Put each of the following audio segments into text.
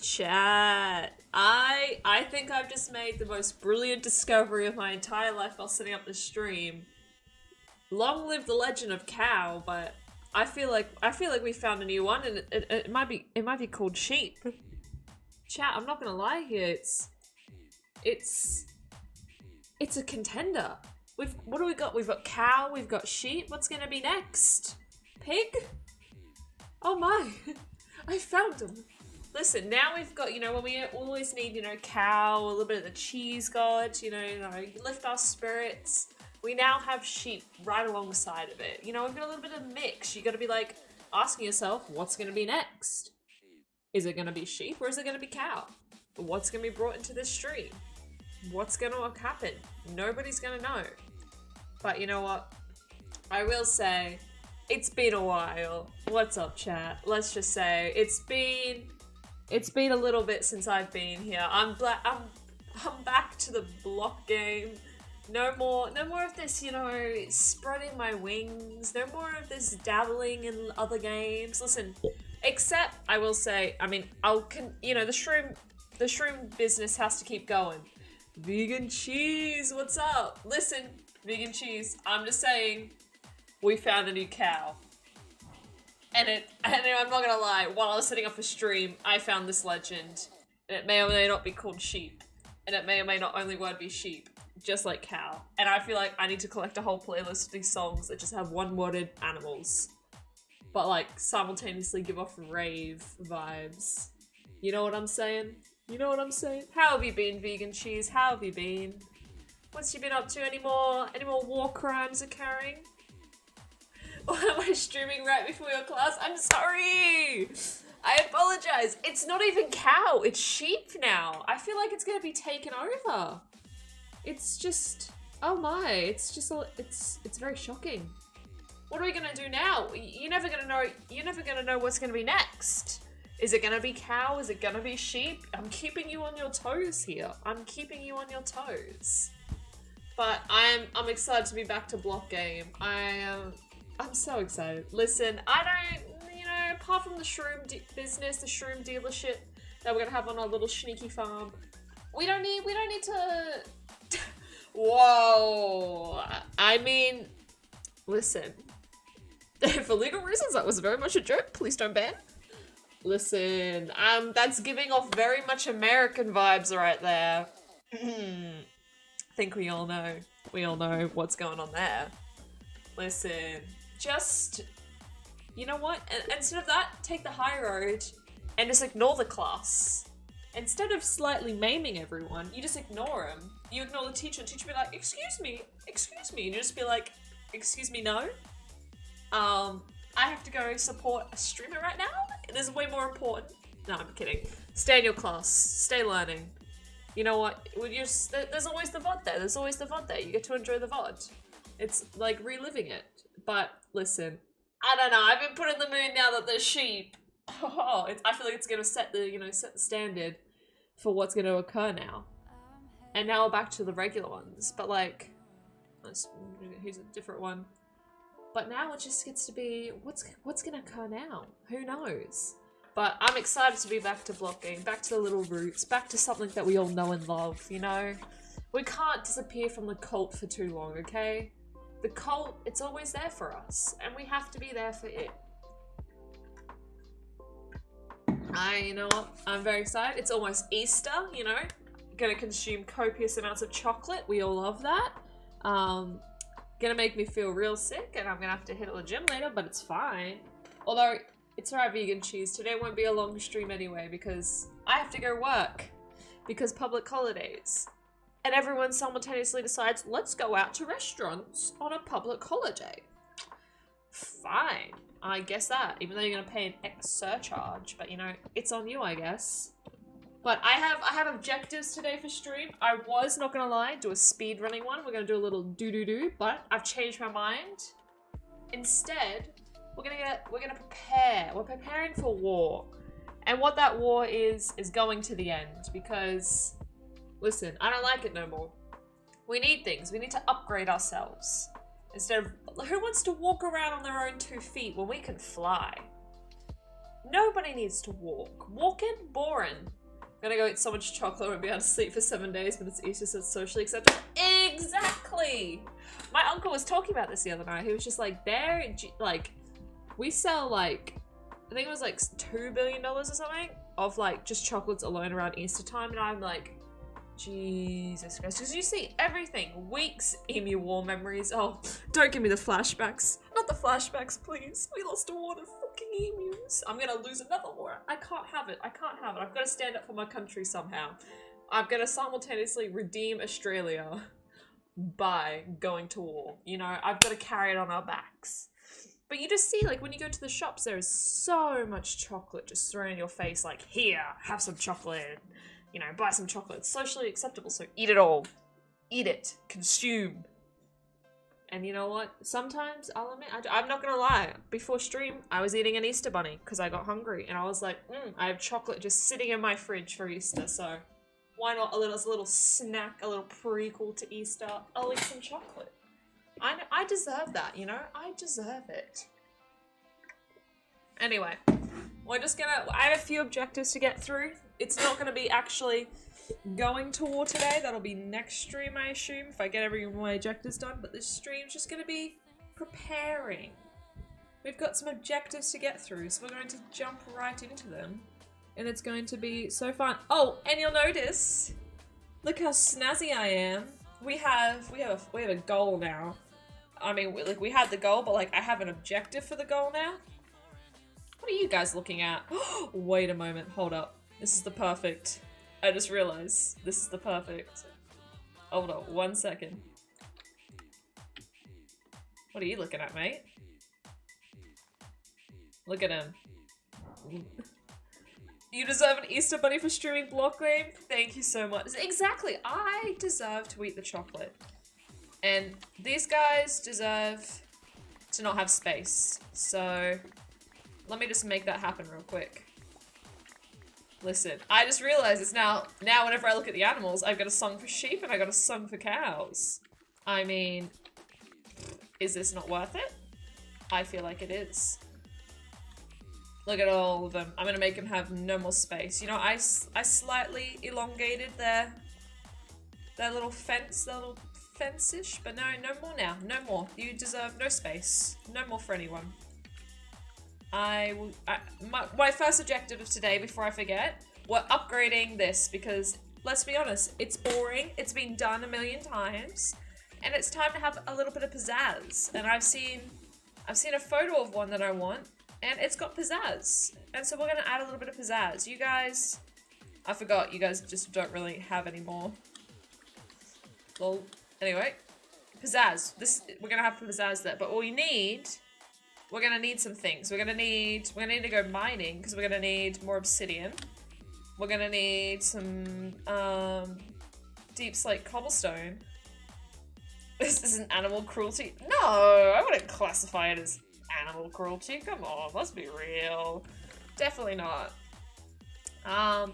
Chat. I I think I've just made the most brilliant discovery of my entire life while setting up the stream. Long live the legend of cow, but I feel like I feel like we found a new one, and it, it, it might be it might be called sheep. Chat. I'm not gonna lie here. It's it's it's a contender. We've what do we got? We've got cow. We've got sheep. What's gonna be next? Pig. Oh my! I found them. Listen, now we've got, you know, when we always need, you know, cow, a little bit of the cheese god, you know, you know, lift our spirits. We now have sheep right alongside of it. You know, we've got a little bit of mix. You gotta be like asking yourself, what's gonna be next? Is it gonna be sheep or is it gonna be cow? What's gonna be brought into the street? What's gonna happen? Nobody's gonna know. But you know what? I will say, it's been a while. What's up, chat? Let's just say it's been it's been a little bit since I've been here. I'm. I'm I'm back to the block game. No more, no more of this, you know, spreading my wings. No more of this dabbling in other games. Listen, except I will say, I mean, I'll can, you know, the shroom, the shroom business has to keep going. Vegan cheese, what's up? Listen, vegan cheese. I'm just saying, we found a new cow. And it, and I'm not gonna lie, while I was setting up a stream, I found this legend. And it may or may not be called sheep. And it may or may not only word be sheep, just like cow. And I feel like I need to collect a whole playlist of these songs that just have one worded animals. But like simultaneously give off rave vibes. You know what I'm saying? You know what I'm saying? How have you been, vegan cheese? How have you been? What's you been up to? Any more any more war crimes occurring? Am I streaming right before your class? I'm sorry! I apologize. It's not even cow, it's sheep now. I feel like it's gonna be taken over. It's just oh my, it's just a, it's it's very shocking. What are we gonna do now? You're never gonna know you're never gonna know what's gonna be next. Is it gonna be cow? Is it gonna be sheep? I'm keeping you on your toes here. I'm keeping you on your toes. But I'm I'm excited to be back to block game. I am I'm so excited. Listen, I don't, you know, apart from the shroom business, the shroom dealership that we're gonna have on our little sneaky farm, we don't need, we don't need to. Whoa! I mean, listen. For legal reasons, that was very much a joke. Please don't ban. Listen, um, that's giving off very much American vibes right there. I think we all know. We all know what's going on there. Listen, just, you know what? Instead of that, take the high road and just ignore the class. Instead of slightly maiming everyone, you just ignore them. You ignore the teacher, and teacher be like, excuse me, excuse me, and you just be like, excuse me, no. Um, I have to go support a streamer right now? It is way more important. No, I'm kidding. Stay in your class. Stay learning. You know what? Just, there's always the VOD there. There's always the VOD there. You get to enjoy the VOD. It's like reliving it. But listen, I don't know. I've been put in the mood now that there's sheep. Oh, I feel like it's gonna set the you know set the standard for what's gonna occur now. And now we're back to the regular ones, but like, here's a different one. But now it just gets to be what's what's gonna occur now? Who knows? But I'm excited to be back to blocking, back to the little roots, back to something that we all know and love. You know, we can't disappear from the cult for too long, okay? The cult, it's always there for us, and we have to be there for it. I, you know what, I'm very excited. It's almost Easter, you know, gonna consume copious amounts of chocolate. We all love that. Um, gonna make me feel real sick, and I'm gonna have to hit the gym later, but it's fine. Although, it's alright, vegan cheese. Today won't be a long stream anyway, because I have to go work. Because public holidays and everyone simultaneously decides, let's go out to restaurants on a public holiday. Fine, I guess that, even though you're gonna pay an X surcharge, but you know, it's on you, I guess. But I have I have objectives today for stream. I was not gonna lie, do a speed running one. We're gonna do a little do do do, but I've changed my mind. Instead, we're gonna get we're gonna prepare. We're preparing for war. And what that war is is going to the end because Listen, I don't like it no more. We need things. We need to upgrade ourselves. Instead of... Who wants to walk around on their own two feet when we can fly? Nobody needs to walk. Walking? Boring. I'm gonna go eat so much chocolate I won't be able to sleep for seven days, but it's Easter, so it's socially acceptable. Exactly! My uncle was talking about this the other night. He was just like, there, like, we sell like, I think it was like $2 billion or something of like just chocolates alone around Easter time, and I'm like, Jesus Christ. Because you see everything. Weeks, Emu War memories. Oh, don't give me the flashbacks. Not the flashbacks, please. We lost a war to fucking emus. I'm gonna lose another war. I can't have it. I can't have it. I've got to stand up for my country somehow. I've gotta simultaneously redeem Australia by going to war. You know, I've got to carry it on our backs. But you just see, like, when you go to the shops, there is so much chocolate just thrown in your face, like, here, have some chocolate you know, buy some chocolate. It's socially acceptable, so eat it all. Eat it. Consume. And you know what? Sometimes I'll admit, I, am not gonna lie. Before stream, I was eating an Easter bunny because I got hungry, and I was like, mm, I have chocolate just sitting in my fridge for Easter, so why not a little, a little snack, a little prequel to Easter? I'll eat some chocolate. I I deserve that, you know. I deserve it. Anyway, we're just gonna. I have a few objectives to get through it's not going to be actually going to war today. That'll be next stream, I assume, if I get every of my objectives done. But this stream's just going to be preparing. We've got some objectives to get through, so we're going to jump right into them. And it's going to be so fun. Oh, and you'll notice, look how snazzy I am. We have we have a, we have a goal now. I mean, we, like we had the goal, but like I have an objective for the goal now. What are you guys looking at? Wait a moment, hold up. This is the perfect. I just realized this is the perfect. Hold on, one second. What are you looking at, mate? Look at him. you deserve an Easter bunny for streaming block game. Thank you so much. Exactly, I deserve to eat the chocolate. And these guys deserve to not have space. So let me just make that happen real quick. Listen, I just realized it's now, now whenever I look at the animals, I've got a song for sheep and I got a song for cows. I mean, is this not worth it? I feel like it is. Look at all of them. I'm gonna make them have no more space. You know, I, I slightly elongated their, their little fence, their little fence-ish, but no, no more now. No more. You deserve no space. No more for anyone. I. I, my, my first objective of today, before I forget, we're upgrading this because let's be honest, it's boring. It's been done a million times, and it's time to have a little bit of pizzazz. And I've seen, I've seen a photo of one that I want, and it's got pizzazz. And so we're gonna add a little bit of pizzazz. You guys, I forgot. You guys just don't really have any more. Well, anyway, pizzazz. This we're gonna have pizzazz there, but all you need we're gonna need some things. We're gonna need, we're gonna need to go mining because we're gonna need more obsidian. We're gonna need some um, deep slate cobblestone. This isn't animal cruelty. No, I wouldn't classify it as animal cruelty. Come on, let's be real. Definitely not. Um,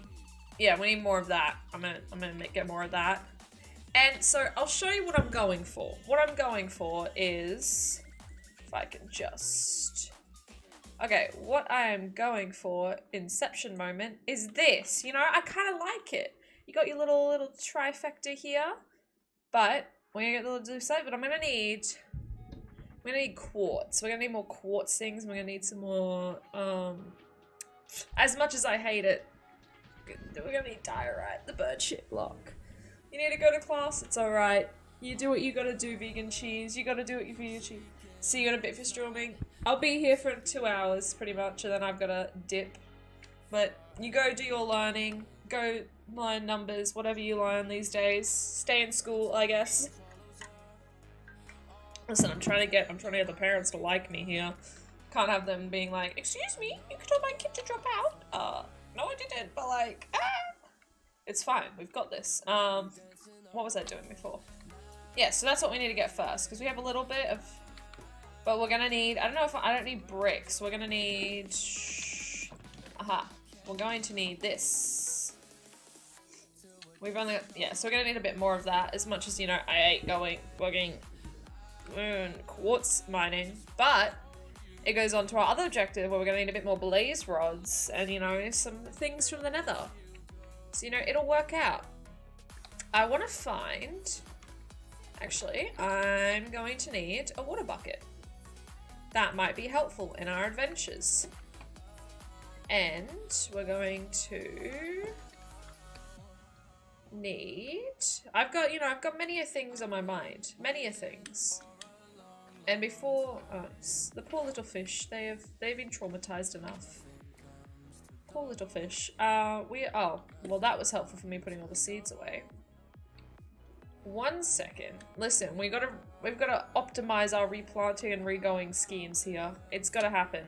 yeah, we need more of that. I'm gonna, I'm gonna make, get more of that. And so I'll show you what I'm going for. What I'm going for is if I can just... Okay, what I am going for, Inception moment, is this. You know, I kind of like it. You got your little little trifecta here, but we're gonna get a little do site, but I'm gonna need we're gonna need quartz. We're gonna need more quartz things. We're gonna need some more um as much as I hate it, we're gonna need diorite, the bird shit block. You need to go to class, it's alright. You do what you gotta do, vegan cheese. You gotta do what you vegan cheese. See you in a bit for streaming. I'll be here for two hours pretty much and then I've got to dip. But you go do your learning, go learn numbers, whatever you learn these days. Stay in school, I guess. Listen, I'm trying to get I'm trying to get the parents to like me here. Can't have them being like, excuse me, you told my kid to drop out. Uh, no I didn't, but like, ah! It's fine, we've got this. Um, what was I doing before? Yeah, so that's what we need to get first, because we have a little bit of but we're gonna need, I don't know if, I don't need bricks. We're gonna need, aha. We're going to need this. We've only, yeah, so we're gonna need a bit more of that. As much as, you know, I hate going, working, quartz mining. But, it goes on to our other objective where we're to need a bit more blaze rods and, you know, some things from the nether. So, you know, it'll work out. I want to find... Actually, I'm going to need a water bucket. That might be helpful in our adventures. And we're going to need... I've got, you know, I've got many a things on my mind. Many a things. And before... Oh, the poor little fish. They have, they've been traumatized enough. Poor little fish. Uh, we... Oh, well that was helpful for me putting all the seeds away. One second. Listen, we gotta we've gotta optimize our replanting and regoing schemes here. It's gotta happen.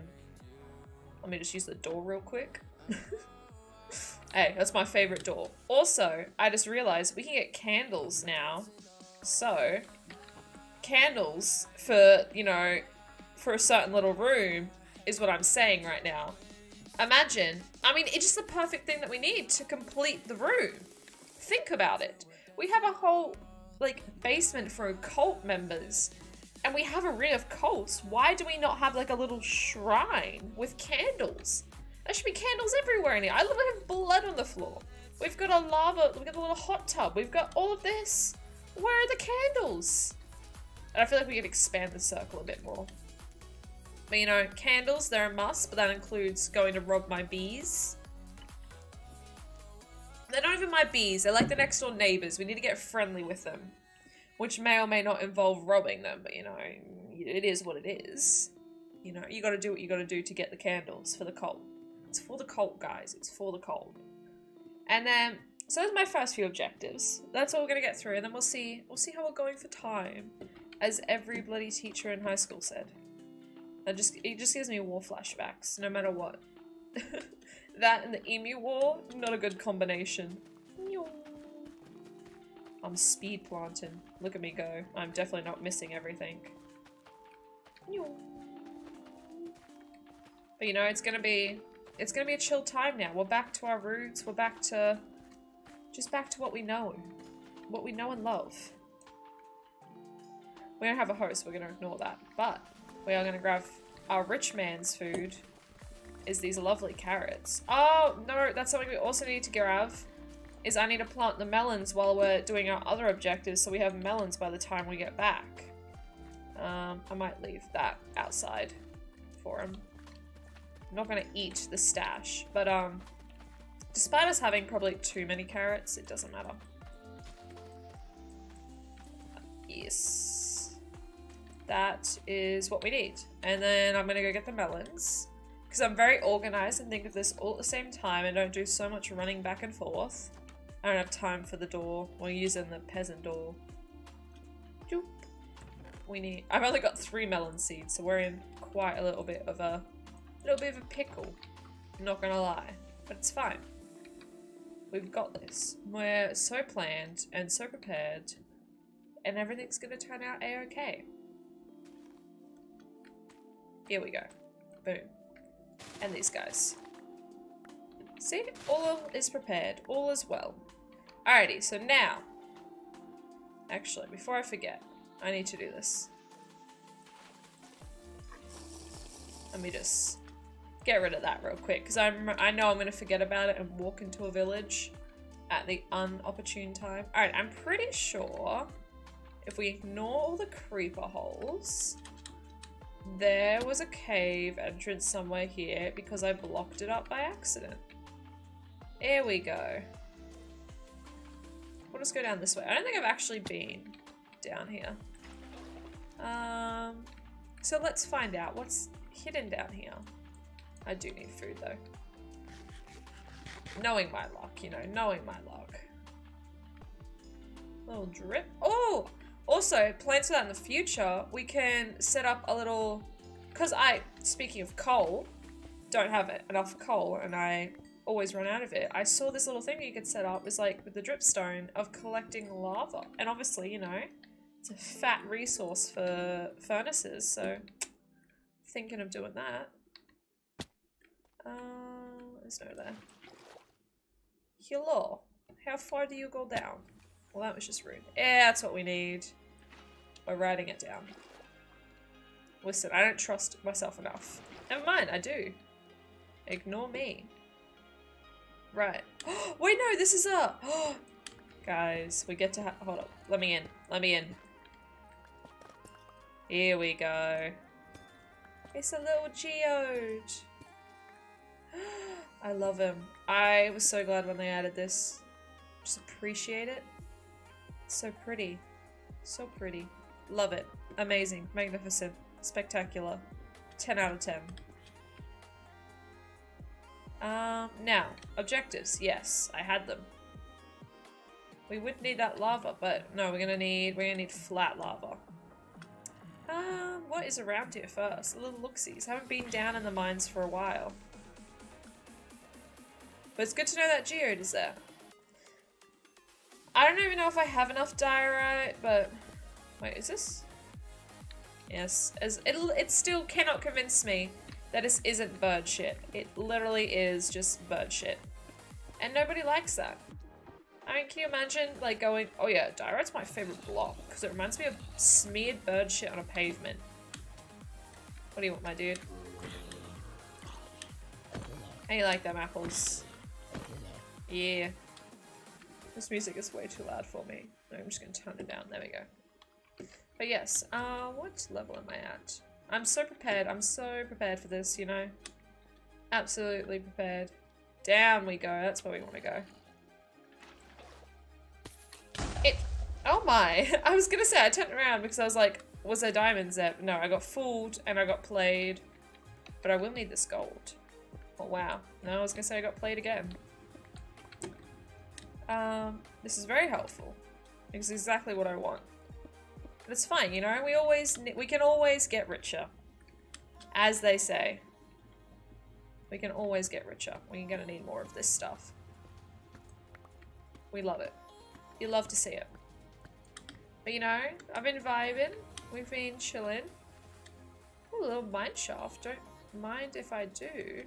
Let me just use the door real quick. hey, that's my favorite door. Also, I just realized we can get candles now. So, candles for, you know, for a certain little room is what I'm saying right now. Imagine. I mean, it's just the perfect thing that we need to complete the room. Think about it. We have a whole like basement for cult members and we have a ring of cults. Why do we not have like a little shrine with candles? There should be candles everywhere in here. I literally have blood on the floor. We've got a lava, we've got a little hot tub, we've got all of this. Where are the candles? And I feel like we could expand the circle a bit more. But you know, candles, they're a must, but that includes going to rob my bees. They're not even my bees. They're like the next door neighbors. We need to get friendly with them. Which may or may not involve robbing them, but you know, it is what it is. You know, you gotta do what you gotta do to get the candles for the cult. It's for the cult, guys. It's for the cult. And then, so those are my first few objectives. That's all we're gonna get through, and then we'll see, we'll see how we're going for time. As every bloody teacher in high school said. It just, it just gives me war flashbacks, no matter what. That and the emu war, not a good combination. I'm speed planting. Look at me go. I'm definitely not missing everything. But you know, it's gonna be it's gonna be a chill time now. We're back to our roots, we're back to just back to what we know. What we know and love. We don't have a host, we're gonna ignore that. But we are gonna grab our rich man's food is these lovely carrots. Oh, no, that's something we also need to grab. Is I need to plant the melons while we're doing our other objectives so we have melons by the time we get back. Um, I might leave that outside for him. I'm not going to eat the stash, but um, despite us having probably too many carrots, it doesn't matter. Yes. That is what we need. And then I'm going to go get the melons. Because I'm very organized and think of this all at the same time and don't do so much running back and forth. I don't have time for the door. We're using the peasant door. We need- I've only got three melon seeds, so we're in quite a little bit of a- little bit of a pickle. I'm not gonna lie. But it's fine. We've got this. We're so planned and so prepared and everything's gonna turn out a-okay. Here we go. Boom and these guys. See? All is prepared. All is well. Alrighty, so now... Actually, before I forget, I need to do this. Let me just get rid of that real quick, because I'm I know I'm going to forget about it and walk into a village at the unopportune time. Alright, I'm pretty sure if we ignore all the creeper holes, there was a cave entrance somewhere here because I blocked it up by accident. Here we go. We'll just go down this way. I don't think I've actually been down here. Um, so let's find out what's hidden down here. I do need food though. Knowing my luck, you know, knowing my luck. Little drip. Oh! Also, plans for that in the future, we can set up a little, because I, speaking of coal, don't have it enough coal and I always run out of it. I saw this little thing you could set up is like with the dripstone of collecting lava. And obviously, you know, it's a fat resource for furnaces, so thinking of doing that. Uh, there's no there. Hello. How far do you go down? Well, that was just rude. Yeah, that's what we need. Writing it down. Listen, I don't trust myself enough. Never mind, I do. Ignore me. Right. Wait, no, this is a... Guys, we get to hold up. Let me in. Let me in. Here we go. It's a little geode. I love him. I was so glad when they added this. Just appreciate it. It's so pretty. So pretty. Love it. Amazing. Magnificent. Spectacular. 10 out of 10. Um, now, objectives. Yes, I had them. We would need that lava, but no, we're gonna need we're gonna need flat lava. Um, what is around here first? A little look-sees. Haven't been down in the mines for a while. But it's good to know that geode is there. I don't even know if I have enough diorite, but wait, is this? Yes, as it it still cannot convince me that this isn't bird shit. It literally is just bird shit. And nobody likes that. I mean, can you imagine, like, going, oh yeah, Diorite's my favorite block, because it reminds me of smeared bird shit on a pavement. What do you want, my dude? How you like them apples? Yeah. This music is way too loud for me. I'm just gonna turn it down. There we go. But yes, uh, what level am I at? I'm so prepared. I'm so prepared for this, you know? Absolutely prepared. Down we go. That's where we want to go. It... Oh my. I was going to say, I turned around because I was like, was there diamonds there? No, I got fooled and I got played. But I will need this gold. Oh, wow. No, I was going to say I got played again. Um, this is very helpful. It's exactly what I want. It's fine, you know? We always, we can always get richer. As they say. We can always get richer. We're gonna need more of this stuff. We love it. You love to see it. But you know, I've been vibing. We've been chilling. Ooh, a little mine shaft. Don't mind if I do.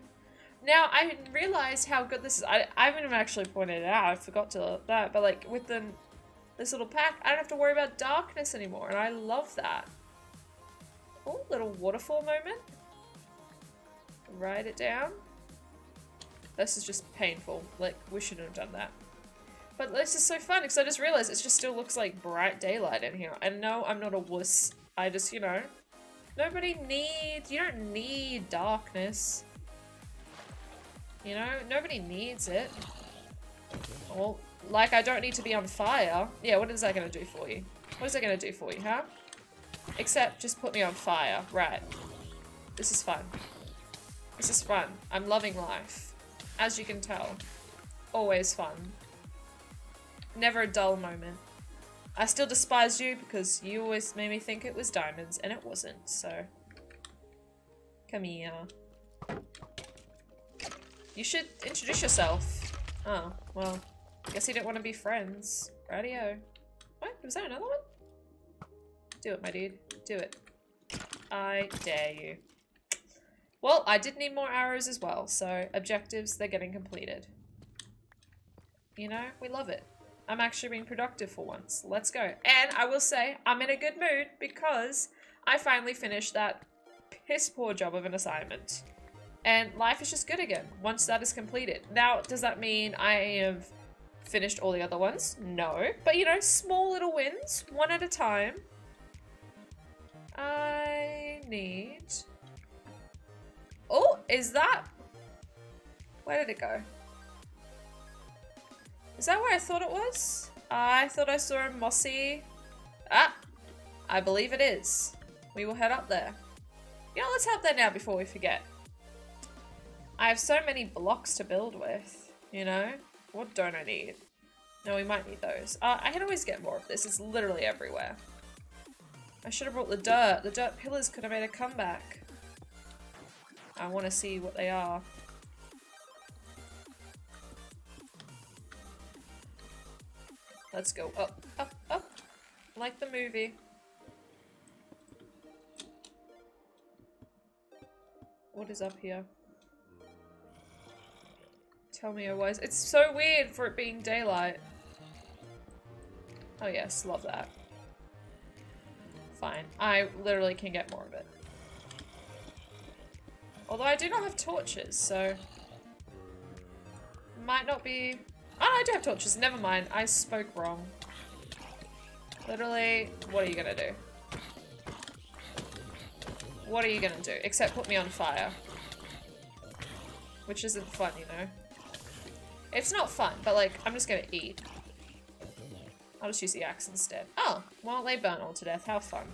Now, I realized how good this is. I, I haven't even actually pointed it out. I forgot to that. But like, with the this little pack, I don't have to worry about darkness anymore, and I love that. Oh, little waterfall moment. Write it down. This is just painful. Like, we shouldn't have done that. But this is so fun, because I just realized it just still looks like bright daylight in here. And no, I'm not a wuss. I just, you know, nobody needs, you don't need darkness. You know, nobody needs it. Well, like, I don't need to be on fire. Yeah, what is that going to do for you? What is that going to do for you, huh? Except just put me on fire. Right. This is fun. This is fun. I'm loving life. As you can tell. Always fun. Never a dull moment. I still despise you because you always made me think it was diamonds and it wasn't, so. Come here. You should introduce yourself. Oh, well. Guess he didn't want to be friends. Radio. What? Was that another one? Do it, my dude. Do it. I dare you. Well, I did need more arrows as well, so objectives, they're getting completed. You know, we love it. I'm actually being productive for once. Let's go. And I will say, I'm in a good mood because I finally finished that piss poor job of an assignment. And life is just good again once that is completed. Now, does that mean I have finished all the other ones? No. But you know, small little wins, one at a time. I need... Oh, is that... Where did it go? Is that where I thought it was? I thought I saw a mossy... Ah! I believe it is. We will head up there. You know, let's head up there now before we forget. I have so many blocks to build with, you know? What don't I need? No, we might need those. Uh, I can always get more of this. It's literally everywhere. I should have brought the dirt. The dirt pillars could have made a comeback. I want to see what they are. Let's go up, up, up. Like the movie. What is up here? Tell me otherwise. It's so weird for it being daylight. Oh yes, love that. Fine. I literally can get more of it. Although I do not have torches, so... Might not be... Oh, I do have torches. Never mind. I spoke wrong. Literally, what are you gonna do? What are you gonna do? Except put me on fire. Which isn't fun, you know? It's not fun, but like, I'm just gonna eat. I'll just use the axe instead. Oh, well, they burn all to death. How fun.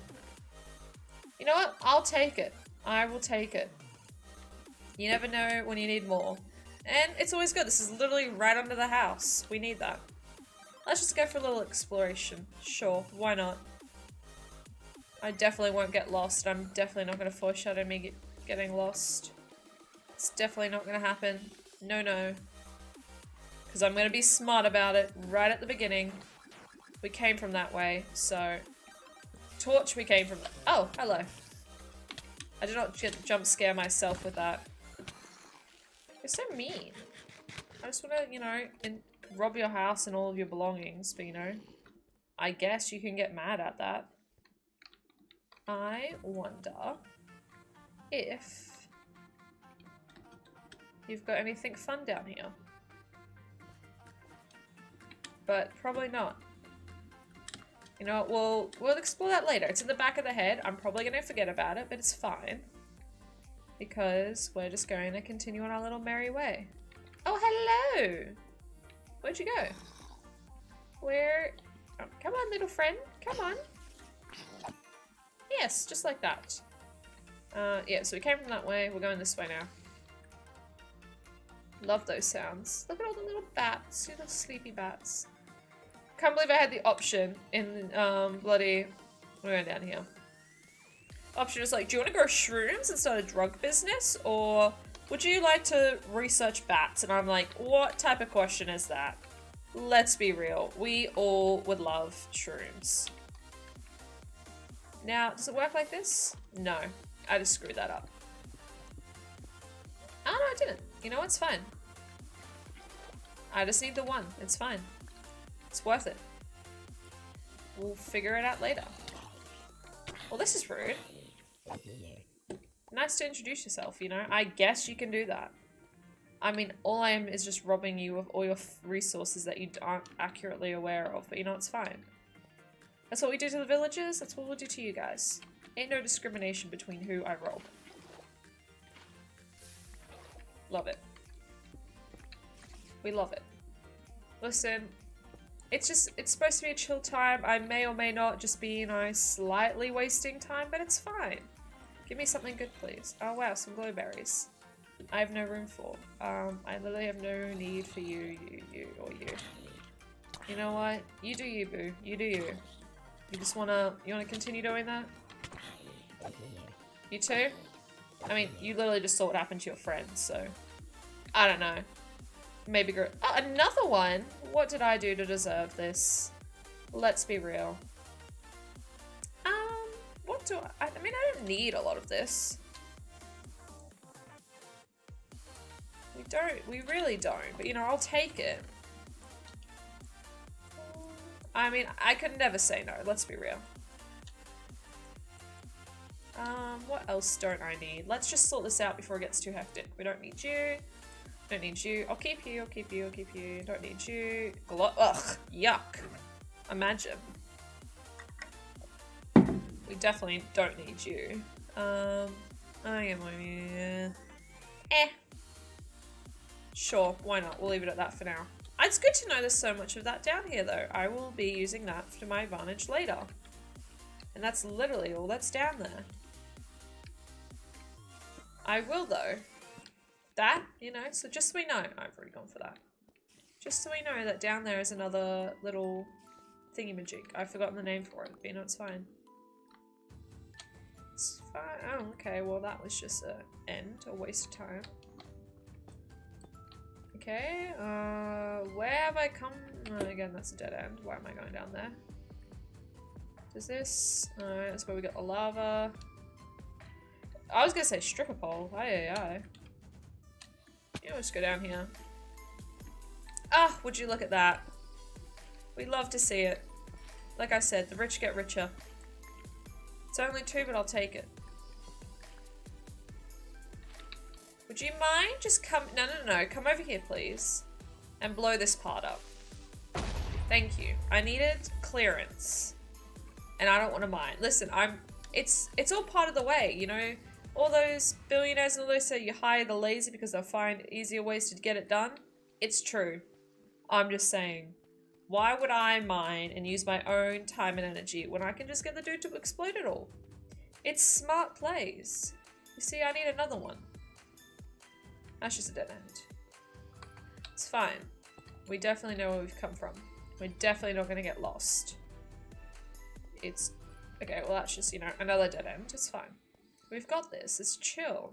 You know what? I'll take it. I will take it. You never know when you need more. And it's always good. This is literally right under the house. We need that. Let's just go for a little exploration. Sure, why not? I definitely won't get lost. I'm definitely not going to foreshadow me get getting lost. It's definitely not going to happen. No, no. Because I'm going to be smart about it right at the beginning. We came from that way, so... Torch, we came from... Oh, hello. I did not jump scare myself with that. You're so mean. I just want to, you know, rob your house and all of your belongings, but you know, I guess you can get mad at that. I wonder if you've got anything fun down here. But probably not. You know, we'll we'll explore that later. It's in the back of the head. I'm probably gonna forget about it, but it's fine. Because we're just going to continue on our little merry way. Oh, hello! Where'd you go? Where? Oh, come on, little friend. Come on. Yes, just like that. Uh, yeah, so we came from that way. We're going this way now. Love those sounds. Look at all the little bats. See the sleepy bats. Can't believe I had the option in um, bloody... We're going down here. Option is like, do you want to grow shrooms and start a drug business? Or would you like to research bats? And I'm like, what type of question is that? Let's be real. We all would love shrooms. Now, does it work like this? No. I just screwed that up. Oh, no, I didn't. You know, it's fine. I just need the one. It's fine. It's worth it. We'll figure it out later. Well, this is rude. Nice to introduce yourself, you know? I guess you can do that. I mean, all I am is just robbing you of all your resources that you aren't accurately aware of, but you know, it's fine. That's what we do to the villagers, that's what we'll do to you guys. Ain't no discrimination between who I rob. Love it. We love it. Listen, it's just, it's supposed to be a chill time. I may or may not just be, you know, slightly wasting time, but it's fine. Give me something good, please. Oh wow, some glowberries. I have no room for. Um, I literally have no need for you, you, you, or you. You know what? You do you, boo. You do you. You just wanna, you wanna continue doing that? You too? I mean, you literally just saw what happened to your friends, so... I don't know. Maybe oh, another one? What did I do to deserve this? Let's be real. Um, what do I, I mean, I don't need a lot of this. We don't, we really don't, but you know, I'll take it. I mean, I could never say no, let's be real. Um, what else don't I need? Let's just sort this out before it gets too hectic. We don't need you. Don't need you. I'll keep you, I'll keep you, I'll keep you. Don't need you. Glo Ugh, yuck. Imagine. We definitely don't need you. Um, I am yeah. Eh. Sure, why not? We'll leave it at that for now. It's good to know there's so much of that down here though. I will be using that to my advantage later. And that's literally all that's down there. I will though. That, you know, so just so we know. I've already gone for that. Just so we know that down there is another little thingy-majig. I've forgotten the name for it, but you know, it's fine. It's fine. Oh, okay. Well, that was just a end, a waste of time. Okay. Uh, where have I come? Oh, again, that's a dead end. Why am I going down there? Does this? Alright, that's where we got the lava. I was gonna say stripper pole. Aye, aye, aye. Just go down here. Ah, would you look at that? We love to see it. Like I said, the rich get richer. It's only two, but I'll take it. Would you mind just come- no, no, no, come over here, please. And blow this part up. Thank you. I needed clearance. And I don't want to mind. Listen, I'm- it's- it's all part of the way, you know? All those billionaires and all those say you hire the lazy because they'll find easier ways to get it done. It's true. I'm just saying. Why would I mine and use my own time and energy when I can just get the dude to explode it all? It's smart plays. You see, I need another one. That's just a dead end. It's fine. We definitely know where we've come from. We're definitely not going to get lost. It's... Okay, well that's just, you know, another dead end. It's fine. We've got this. It's chill.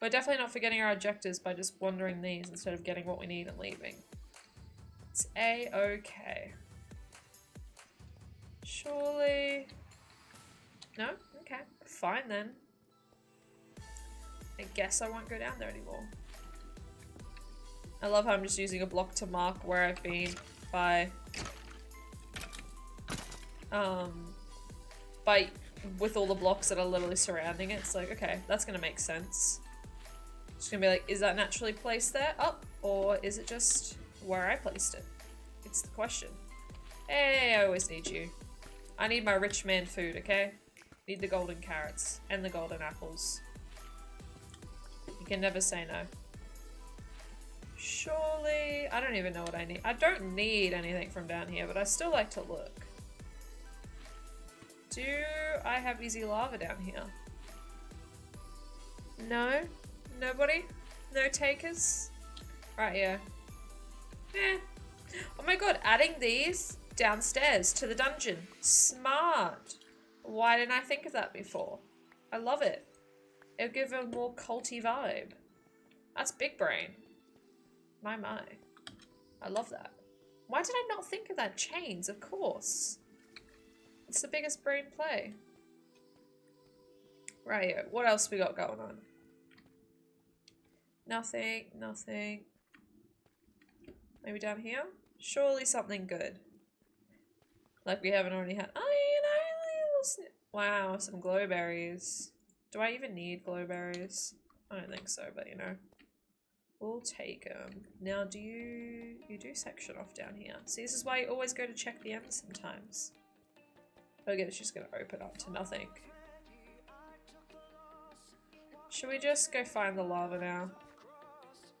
We're definitely not forgetting our objectives by just wandering these instead of getting what we need and leaving. It's a-okay. Surely... No? Okay. Fine then. I guess I won't go down there anymore. I love how I'm just using a block to mark where I've been by... Um... By... With all the blocks that are literally surrounding it. It's like, okay, that's gonna make sense. Just gonna be like, is that naturally placed there? Up? Or is it just where I placed it? It's the question. Hey, I always need you. I need my rich man food, okay? Need the golden carrots and the golden apples. You can never say no. Surely... I don't even know what I need. I don't need anything from down here, but I still like to look. Do I have easy lava down here? No? Nobody? No takers? Right, yeah. Eh. Oh my god, adding these downstairs to the dungeon. Smart. Why didn't I think of that before? I love it. It'll give a more culty vibe. That's big brain. My, my. I love that. Why did I not think of that? Chains, of course. It's the biggest brain play. Right, what else we got going on? Nothing, nothing. Maybe down here? Surely something good. Like we haven't already had. Oh, you know, wow, some glowberries. Do I even need glowberries? I don't think so, but you know. We'll take them. Now, do you... You do section off down here. See, this is why you always go to check the end sometimes. I guess she's gonna open up to nothing. Should we just go find the lava now?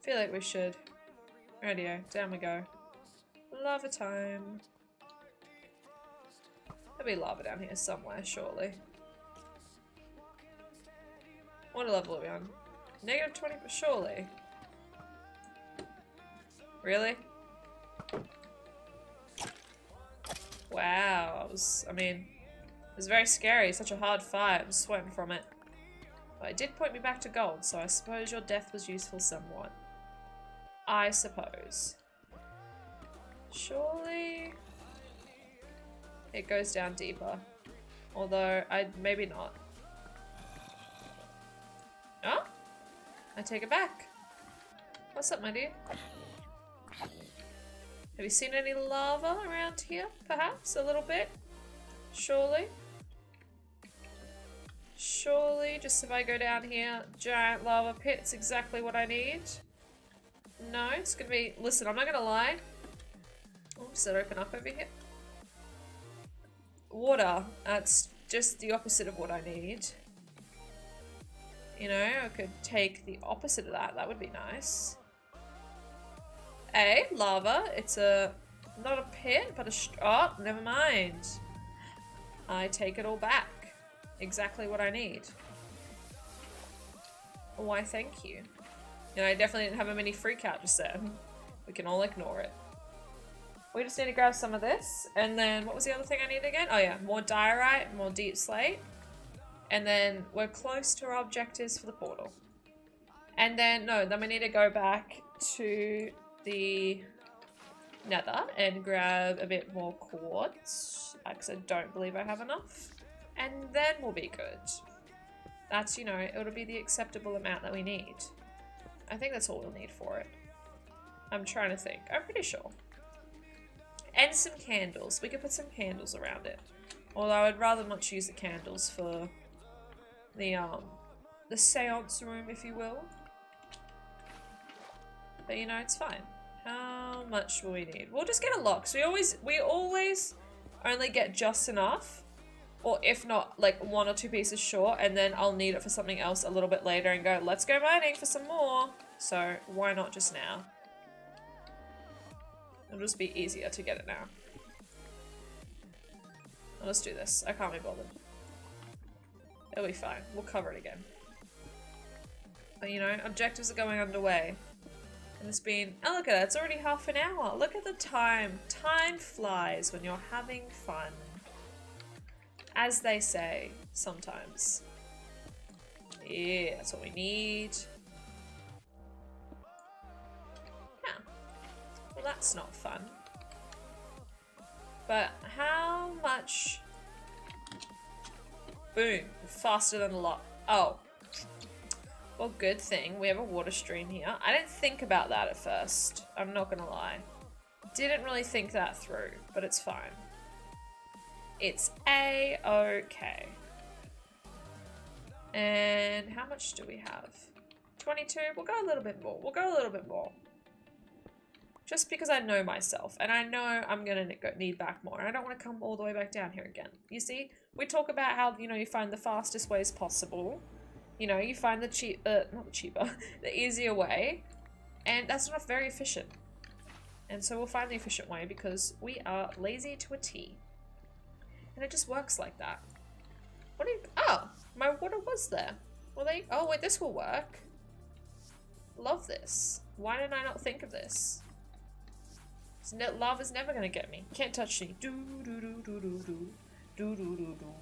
feel like we should. Radio, down we go. Lava time. There'll be lava down here somewhere, surely. What level are we on? Negative 20, surely. Really? Wow, I mean, it was very scary, such a hard fight, I'm sweating from it. But it did point me back to gold, so I suppose your death was useful somewhat. I suppose. Surely it goes down deeper. Although, I maybe not. Oh? I take it back. What's up, my dear? Have you seen any lava around here, perhaps? A little bit? Surely? Surely, just if I go down here, giant lava pit's exactly what I need. No, it's gonna be- listen, I'm not gonna lie. Oh, does it open up over here? Water, that's just the opposite of what I need. You know, I could take the opposite of that, that would be nice. A, lava, it's a, not a pit, but a, oh, never mind. I take it all back. Exactly what I need. Why, thank you. Know, I definitely didn't have a mini freak out just then. We can all ignore it. We just need to grab some of this. And then, what was the other thing I need again? Oh yeah, more diorite, more deep slate. And then we're close to our objectives for the portal. And then, no, then we need to go back to the nether and grab a bit more quartz. Because I don't believe I have enough. And then we'll be good. That's, you know, it'll be the acceptable amount that we need. I think that's all we'll need for it. I'm trying to think. I'm pretty sure. And some candles. We could put some candles around it. Although I'd rather not use the candles for the um the seance room, if you will. But you know, it's fine. How much will we need? We'll just get a lock. So we always, we always only get just enough. Or if not, like one or two pieces short, and then I'll need it for something else a little bit later and go, let's go mining for some more. So why not just now? It'll just be easier to get it now. Let's do this. I can't be bothered. It'll be fine. We'll cover it again. But you know, objectives are going underway. And it's been- oh look at that, it's already half an hour. Look at the time. Time flies when you're having fun. As they say, sometimes. Yeah, that's what we need. Yeah. Well, that's not fun. But how much... Boom. Faster than a lot. Oh. Well, good thing. We have a water stream here. I didn't think about that at first. I'm not gonna lie. Didn't really think that through, but it's fine. It's a-okay. And how much do we have? 22? We'll go a little bit more. We'll go a little bit more. Just because I know myself, and I know I'm gonna need back more, I don't want to come all the way back down here again. You see, we talk about how, you know, you find the fastest ways possible. You know, you find the cheap, uh, not the cheaper, the easier way, and that's not very efficient. And so we'll find the efficient way because we are lazy to a T. And it just works like that. What did- oh! My water was there. Well, they- oh wait, this will work. Love this. Why did I not think of this? Ne lava's never gonna get me. Can't touch me. Do do do do do do. Do do do do.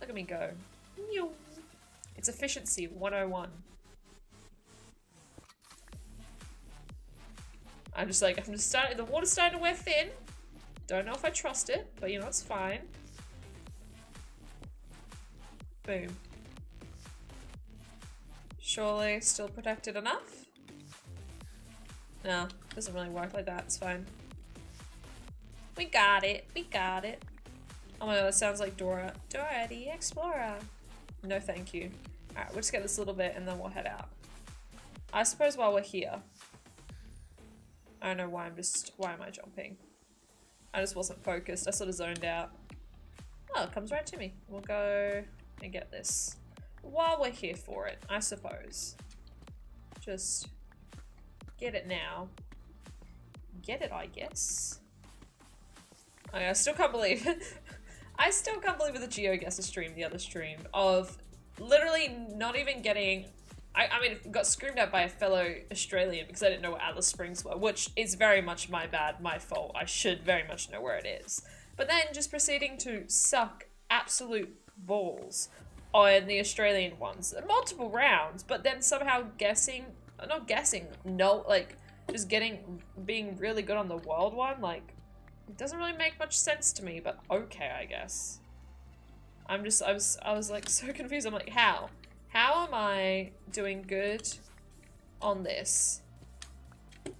Look at me go. It's efficiency 101. I'm just like, I'm just starting, the water's starting to wear thin. Don't know if I trust it, but you know, it's fine. Boom. Surely still protected enough? No, doesn't really work like that, it's fine. We got it, we got it. Oh my god, that sounds like Dora. Dora the Explorer. No thank you. Alright, we'll just get this little bit and then we'll head out. I suppose while we're here. I don't know why I'm just, why am I jumping? I just wasn't focused, I sort of zoned out. Oh, it comes right to me. We'll go and get this. While we're here for it, I suppose. Just get it now. Get it, I guess. Oh, I, I still can't believe I still can't believe the GeoGuessr stream, the other stream, of literally not even getting I, I mean, got screamed at by a fellow Australian because I didn't know where Alice Springs were, which is very much my bad, my fault. I should very much know where it is. But then just proceeding to suck absolute balls on the Australian ones. Multiple rounds, but then somehow guessing, uh, not guessing, no, like, just getting, being really good on the world one, like, it doesn't really make much sense to me, but okay, I guess. I'm just, I was, I was like so confused. I'm like, how? How am I doing good on this?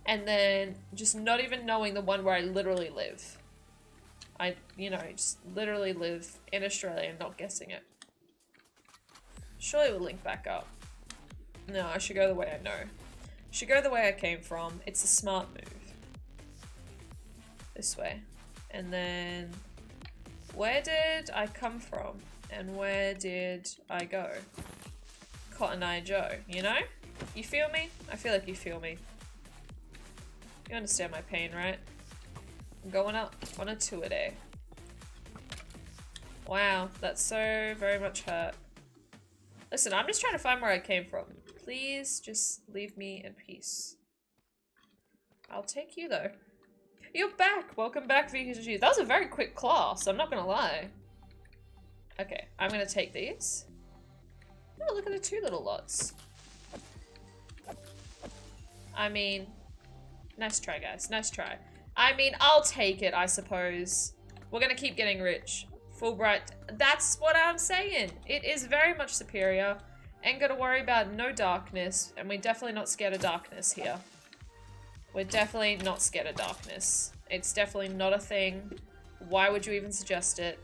And then just not even knowing the one where I literally live. I, you know, just literally live in Australia and not guessing it. Surely we'll link back up. No, I should go the way I know. Should go the way I came from. It's a smart move. This way. And then... Where did I come from? And where did I go? Cotton Eye Joe, you know? You feel me? I feel like you feel me. You understand my pain, right? Going up on a tour day. Wow, that's so very much hurt. Listen, I'm just trying to find where I came from. Please just leave me in peace. I'll take you though. You're back! Welcome back, VKG. That was a very quick class, I'm not gonna lie. Okay, I'm gonna take these. Oh, look at the two little lots. I mean, nice try, guys. Nice try. I mean, I'll take it, I suppose. We're gonna keep getting rich. Fullbright. That's what I'm saying. It is very much superior. Ain't gotta worry about no darkness, and we're definitely not scared of darkness here. We're definitely not scared of darkness. It's definitely not a thing. Why would you even suggest it?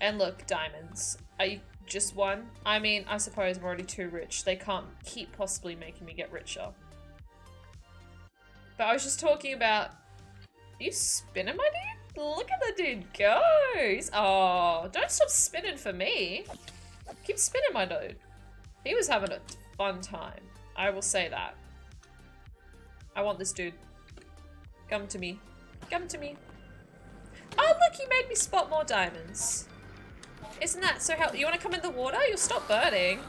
And look, diamonds. Are you just one? I mean, I suppose I'm already too rich. They can't keep possibly making me get richer. But I was just talking about... Are you spinning, my dude? Look at the dude goes. Oh, don't stop spinning for me. Keep spinning, my dude. He was having a fun time. I will say that. I want this dude. Come to me. Come to me. Oh, look, he made me spot more diamonds. Isn't that so helpful? You want to come in the water? You'll stop burning.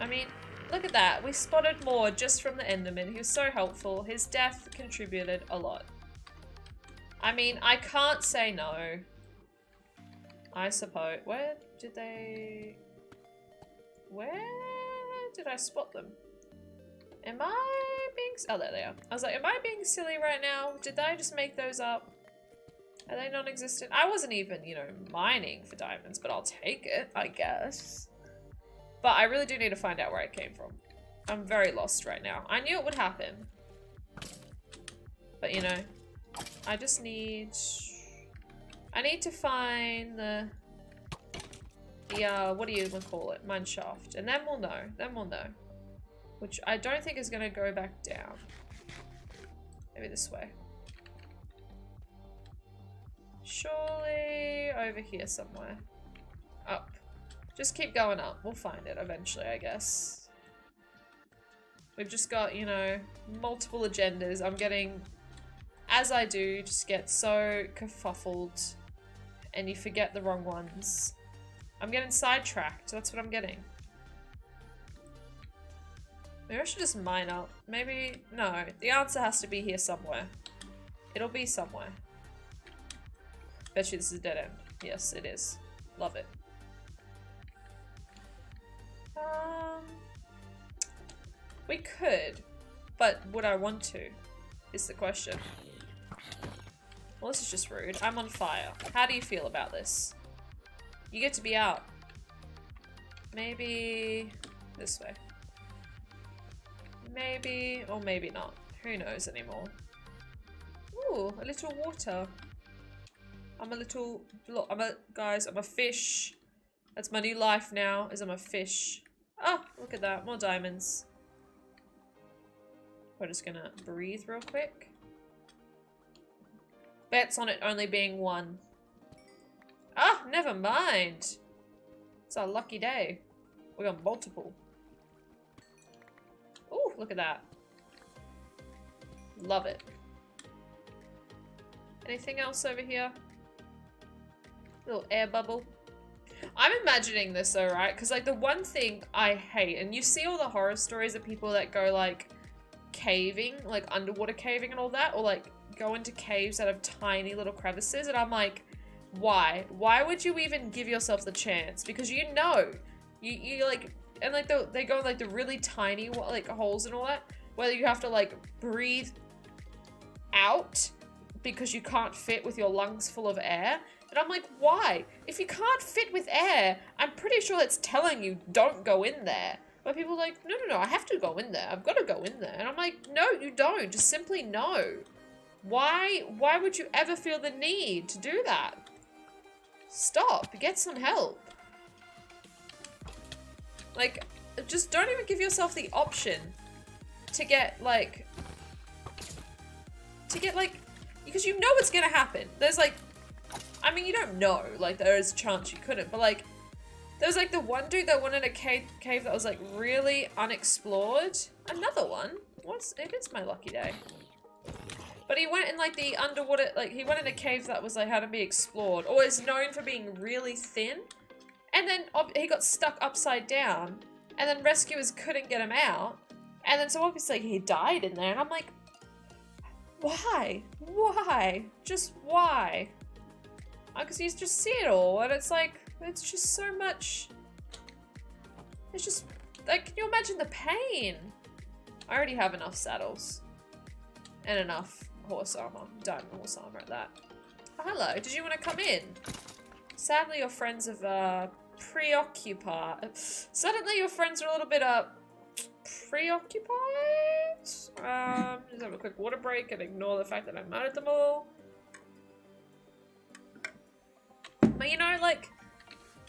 I mean, look at that. We spotted more just from the Enderman. He was so helpful. His death contributed a lot. I mean, I can't say no. I suppose. Where did they... Where did I spot them? Am I being... Oh, there they are. I was like, am I being silly right now? Did I just make those up? Are they non-existent? I wasn't even, you know, mining for diamonds, but I'll take it, I guess. But I really do need to find out where it came from. I'm very lost right now. I knew it would happen. But, you know, I just need... I need to find the... The, uh, what do you call it? Mine shaft. And then we'll know. Then we'll know. Which I don't think is going to go back down. Maybe this way. Surely over here somewhere. Up. Just keep going up. We'll find it eventually, I guess. We've just got, you know, multiple agendas. I'm getting, as I do, just get so kerfuffled and you forget the wrong ones. I'm getting sidetracked. That's what I'm getting. Maybe I should just mine up. Maybe, no. The answer has to be here somewhere. It'll be somewhere. Bet you this is a dead end. Yes, it is. Love it. Um, we could, but would I want to? Is the question. Well, this is just rude. I'm on fire. How do you feel about this? You get to be out. Maybe this way. Maybe, or maybe not. Who knows anymore. Ooh, a little water. I'm a little, I'm a, guys, I'm a fish. That's my new life now, is I'm a fish. Oh, look at that, more diamonds. We're just gonna breathe real quick. Bets on it only being one. Ah, never mind. It's our lucky day. We got multiple. Ooh, look at that. Love it. Anything else over here? Little air bubble. I'm imagining this though, right? Because like the one thing I hate, and you see all the horror stories of people that go like caving, like underwater caving and all that, or like go into caves that have tiny little crevices, and I'm like, why? Why would you even give yourself the chance? Because you know, you, you like, and like the, they go like the really tiny like holes and all that, whether you have to like breathe out because you can't fit with your lungs full of air. And I'm like, why? If you can't fit with air, I'm pretty sure it's telling you don't go in there. But people are like, no, no, no, I have to go in there. I've got to go in there. And I'm like, no, you don't. Just simply no. Why, why would you ever feel the need to do that? Stop. Get some help. Like, just don't even give yourself the option to get, like, to get, like, because you know what's gonna happen. There's, like, I mean, you don't know. Like, there is a chance you couldn't, but, like, there was, like, the one dude that went in a cave, cave that was, like, really unexplored. Another one. What's, it is my lucky day. But he went in like the underwater, like he went in a cave that was like how to be explored, or is known for being really thin. And then he got stuck upside down, and then rescuers couldn't get him out. And then so obviously he died in there, and I'm like, why? Why? Just why? Because you just see it all, and it's like, it's just so much. It's just, like, can you imagine the pain? I already have enough saddles. And enough horse armor. Diamond horse armor at that. Oh, hello, did you want to come in? Sadly, your friends have, uh, preoccupied. Suddenly, your friends are a little bit, uh, preoccupied? Um, just have a quick water break and ignore the fact that I murdered them all. But you know, like,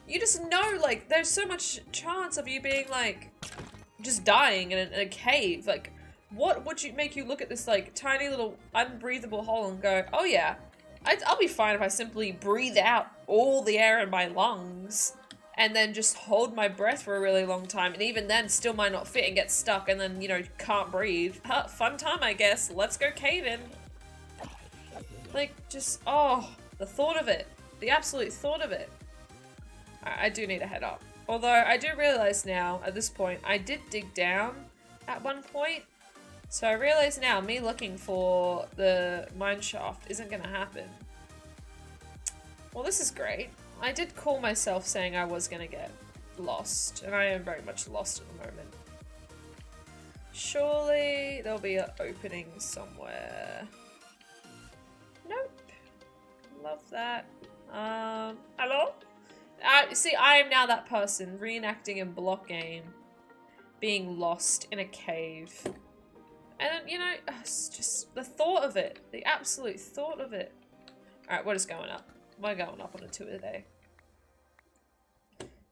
you just know, like, there's so much chance of you being, like, just dying in a, in a cave. Like, what would you make you look at this like tiny little unbreathable hole and go, oh yeah, I'd, I'll be fine if I simply breathe out all the air in my lungs and then just hold my breath for a really long time and even then still might not fit and get stuck and then you know can't breathe. Huh, fun time i guess. Let's go caving like just oh the thought of it the absolute thought of it I, I do need to head up although i do realize now at this point i did dig down at one point so i realize now me looking for the mine shaft isn't gonna happen well this is great I did call myself saying I was gonna get lost, and I am very much lost at the moment. Surely there'll be an opening somewhere. Nope. Love that. Um, hello? Uh, see, I am now that person reenacting a block game, being lost in a cave. And, you know, it's just the thought of it, the absolute thought of it. Alright, what is going up? We're going up on a tour today.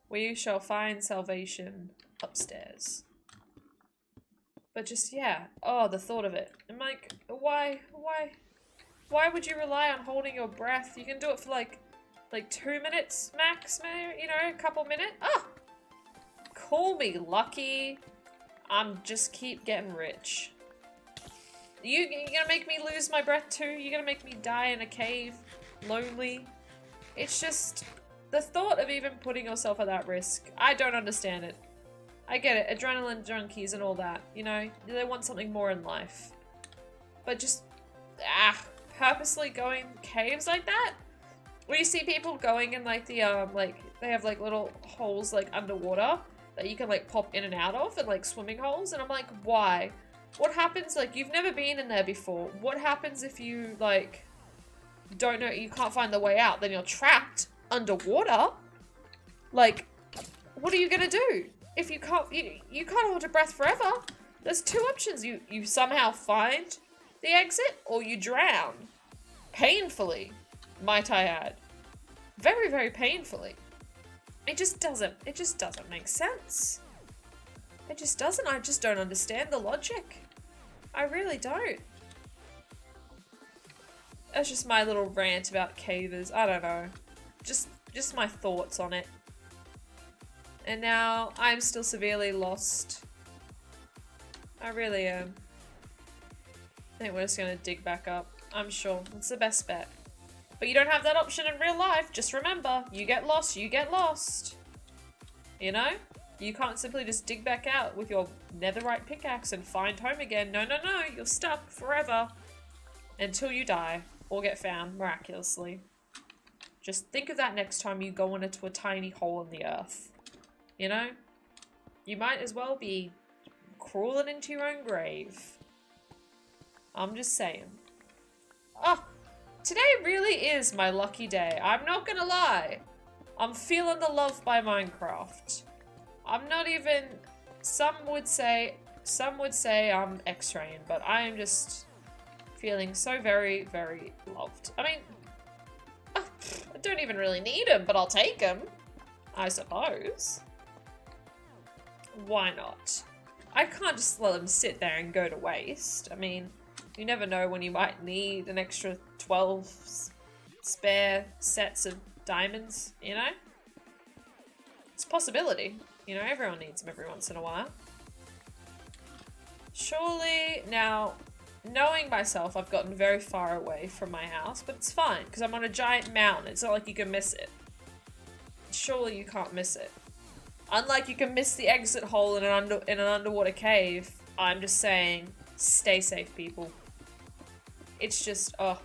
We shall find salvation upstairs. But just, yeah. Oh, the thought of it. I'm like, why, why, why would you rely on holding your breath? You can do it for like, like two minutes max, you know, a couple minutes. Oh! Call me lucky. I'm just keep getting rich. You, you gonna make me lose my breath too? You're gonna make me die in a cave? Lonely? It's just, the thought of even putting yourself at that risk, I don't understand it. I get it, adrenaline junkies and all that, you know, they want something more in life. But just, ah, purposely going caves like that? You see people going in like the, um, like, they have like little holes like underwater that you can like pop in and out of and like swimming holes and I'm like, why? What happens, like, you've never been in there before. What happens if you, like, don't know, you can't find the way out? Then you're trapped underwater, like, what are you gonna do? If you can't, you, you can't hold your breath forever. There's two options. You, you somehow find the exit or you drown. Painfully, might I add. Very, very painfully. It just doesn't, it just doesn't make sense. It just doesn't. I just don't understand the logic. I really don't. That's just my little rant about cavers. I don't know just just my thoughts on it. And now I'm still severely lost. I really am. I think we're just gonna dig back up. I'm sure. It's the best bet. But you don't have that option in real life. Just remember, you get lost, you get lost. You know? You can't simply just dig back out with your netherite pickaxe and find home again. No, no, no. You're stuck forever. Until you die. Or get found miraculously. Just think of that next time you go into a tiny hole in the earth. You know? You might as well be crawling into your own grave. I'm just saying. Oh, today really is my lucky day. I'm not gonna lie. I'm feeling the love by Minecraft. I'm not even, some would say, some would say I'm X-raying, but I am just feeling so very, very loved. I mean, ah, I don't even really need him, but I'll take him. I suppose. Why not? I can't just let them sit there and go to waste. I mean, you never know when you might need an extra 12 spare sets of diamonds, you know? It's a possibility. You know, everyone needs them every once in a while. Surely, now, knowing myself, I've gotten very far away from my house, but it's fine, because I'm on a giant mountain. It's not like you can miss it. Surely you can't miss it. Unlike you can miss the exit hole in an, under in an underwater cave, I'm just saying, stay safe, people. It's just, oh.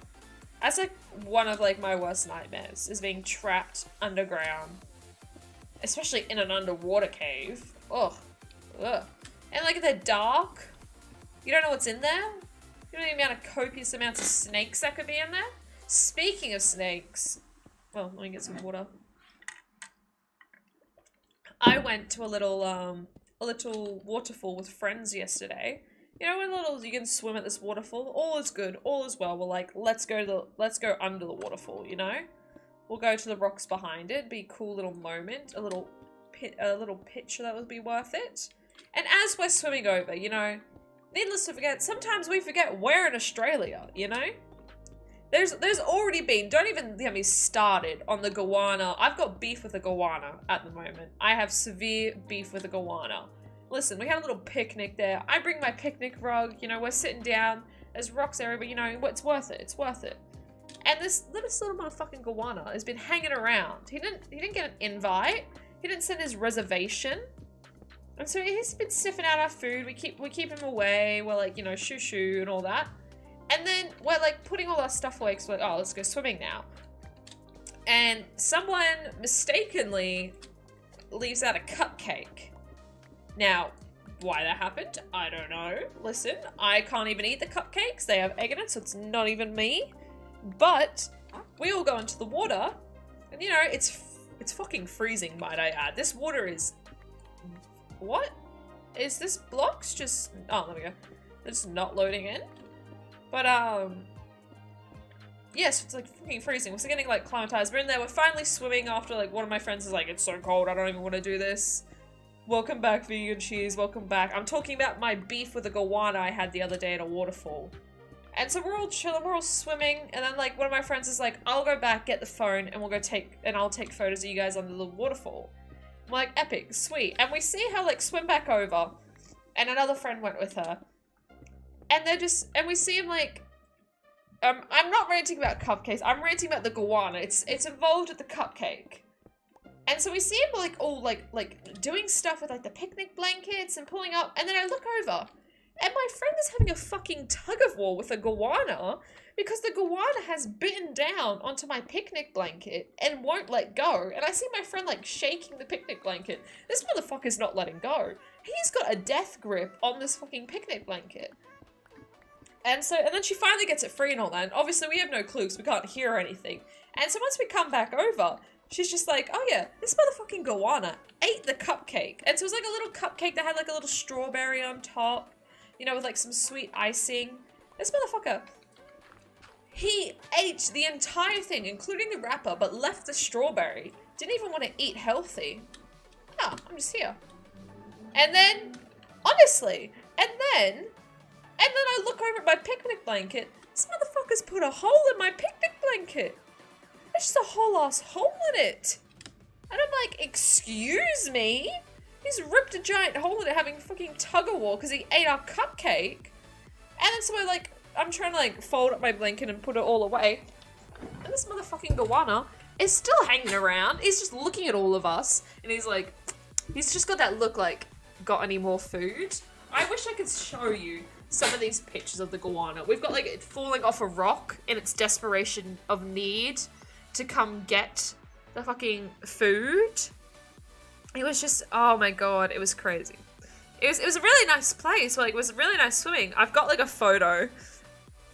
That's like one of like my worst nightmares, is being trapped underground. Especially in an underwater cave. Ugh. Ugh. And like they're dark. You don't know what's in there. You know the amount of copious amounts of snakes that could be in there? Speaking of snakes, well, let me get some water. I went to a little, um, a little waterfall with friends yesterday. You know, when little you can swim at this waterfall, all is good, all is well. We're like, let's go to the, let's go under the waterfall. You know, we'll go to the rocks behind it. Be a cool little moment, a little pit, a little picture that would be worth it. And as we're swimming over, you know, needless to forget, sometimes we forget we're in Australia, you know? There's there's already been, don't even get me started on the goanna. I've got beef with the goanna at the moment. I have severe beef with the goanna. Listen, we had a little picnic there. I bring my picnic rug, you know, we're sitting down. There's rocks everywhere, but you know, it's worth it. It's worth it. And this little, little motherfucking goanna has been hanging around. He didn't he didn't get an invite. He didn't send his reservation. And so he's been sniffing out our food. We keep we keep him away. We're like, you know, shoo shoo and all that. And then we're like putting all our stuff away because we're like, oh, let's go swimming now. And someone mistakenly leaves out a cupcake. Now, why that happened, I don't know. Listen, I can't even eat the cupcakes. They have egg in it, so it's not even me. But we all go into the water, and you know, it's it's fucking freezing, might I add. This water is... What? Is this blocks just... Oh, there we go. It's not loading in. But, um... Yes, it's like fucking freezing. We're still getting like climatized. We're in there. We're finally swimming after like one of my friends is like, it's so cold. I don't even want to do this. Welcome back, vegan cheese. Welcome back. I'm talking about my beef with a goanna I had the other day at a waterfall. And so we're all chilling, we're all swimming, and then like one of my friends is like, I'll go back, get the phone, and we'll go take, and I'll take photos of you guys under the waterfall. I'm like, epic, sweet. And we see her like swim back over, and another friend went with her. And they're just, and we see him like, um, I'm not ranting about cupcakes, I'm ranting about the goanna. It's, it's involved with the cupcake. And so we see him like all like, like doing stuff with like the picnic blankets and pulling up, and then I look over, and my friend is having a fucking tug of war with a goanna because the goanna has bitten down onto my picnic blanket and won't let go. And I see my friend like shaking the picnic blanket. This motherfucker's not letting go. He's got a death grip on this fucking picnic blanket. And so, and then she finally gets it free and all that. And obviously, we have no clues, we can't hear anything. And so, once we come back over, she's just like, oh yeah, this motherfucking goanna ate the cupcake. And so, it was like a little cupcake that had like a little strawberry on top you know, with like some sweet icing. This motherfucker, he ate the entire thing, including the wrapper, but left the strawberry. Didn't even want to eat healthy. Oh, I'm just here. And then, honestly, and then, and then I look over at my picnic blanket. This motherfucker's put a hole in my picnic blanket. There's just a whole ass hole in it. And I'm like, excuse me? He's ripped a giant hole in it having fucking tug of war because he ate our cupcake. And then so I like, I'm trying to like fold up my blanket and put it all away. And this motherfucking goanna is still hanging around. He's just looking at all of us. And he's like, he's just got that look like, got any more food? I wish I could show you some of these pictures of the goanna. We've got like it falling off a rock in its desperation of need to come get the fucking food. It was just, oh my god, it was crazy. It was, it was a really nice place. Like, it was really nice swimming. I've got like a photo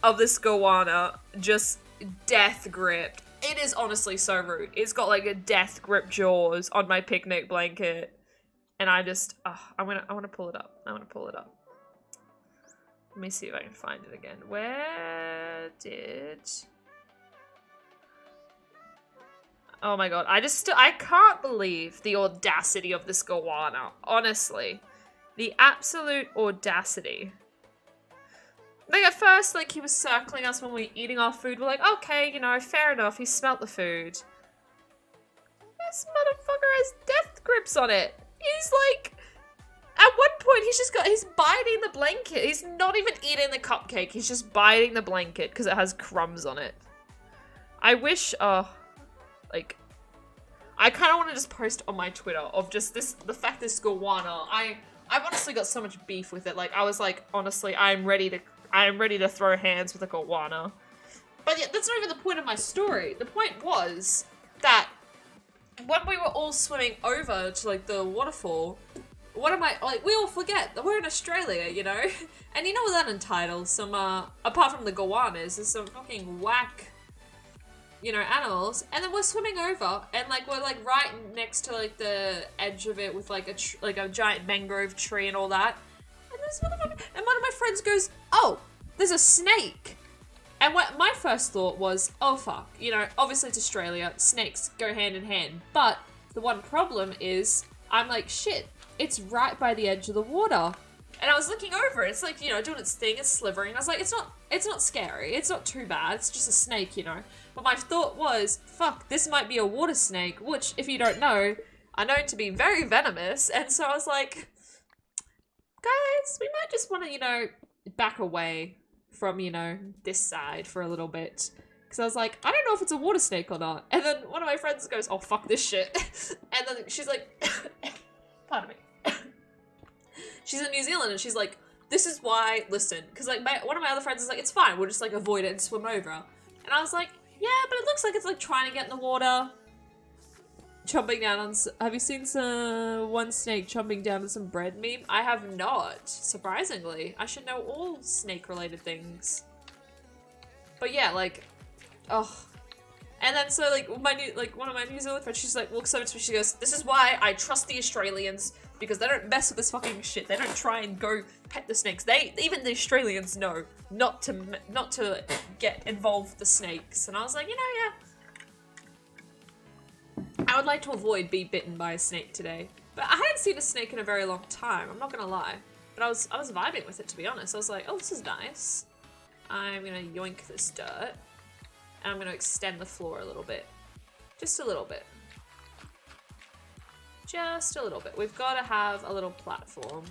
of this goanna just death gripped. It is honestly so rude. It's got like a death grip jaws on my picnic blanket. And I just, oh, I want to I wanna pull it up. I want to pull it up. Let me see if I can find it again. Where did... Oh my god, I just, I can't believe the audacity of this goanna, honestly. The absolute audacity. Like, at first, like, he was circling us when we were eating our food. We're like, okay, you know, fair enough, he smelt the food. This motherfucker has death grips on it. He's like, at one point, he's just got, he's biting the blanket. He's not even eating the cupcake. He's just biting the blanket because it has crumbs on it. I wish, oh, like, I kind of want to just post on my Twitter of just this, the fact this goanna, I, I've honestly got so much beef with it. Like, I was like, honestly, I'm ready to, I'm ready to throw hands with a goanna. But yeah, that's not even the point of my story. The point was that when we were all swimming over to like the waterfall, what am I like? We all forget that we're in Australia, you know. And you know what that entitles? Some uh, apart from the goannas, there's some fucking whack you know, animals, and then we're swimming over, and like we're like right next to like the edge of it with like a like a giant mangrove tree and all that. And this and one of my friends goes, "Oh, there's a snake." And what my first thought was, "Oh fuck," you know, obviously it's Australia, snakes go hand in hand. But the one problem is, I'm like, shit, it's right by the edge of the water. And I was looking over. It's like, you know, doing its thing. It's slithering. I was like, it's not, it's not scary. It's not too bad. It's just a snake, you know. But my thought was, fuck, this might be a water snake, which, if you don't know, are known to be very venomous. And so I was like, guys, we might just want to, you know, back away from, you know, this side for a little bit. Because I was like, I don't know if it's a water snake or not. And then one of my friends goes, oh, fuck this shit. and then she's like, pardon me. she's in New Zealand and she's like, this is why, listen. Because like my, one of my other friends is like, it's fine. We'll just like avoid it and swim over. And I was like, yeah, but it looks like it's like trying to get in the water. Chomping down on. Have you seen some one snake chomping down on some bread meme? I have not. Surprisingly, I should know all snake-related things. But yeah, like, oh. And then so like my new like one of my New Zealand friends, she's like looks over to me, she goes, "This is why I trust the Australians because they don't mess with this fucking shit. They don't try and go pet the snakes. They even the Australians know not to not to get involved with the snakes." And I was like, you know, yeah I would like to avoid being bitten by a snake today. But I hadn't seen a snake in a very long time, I'm not gonna lie. But I was I was vibing with it to be honest. I was like, oh this is nice. I'm gonna yoink this dirt. And I'm gonna extend the floor a little bit. Just a little bit. Just a little bit. We've gotta have a little platform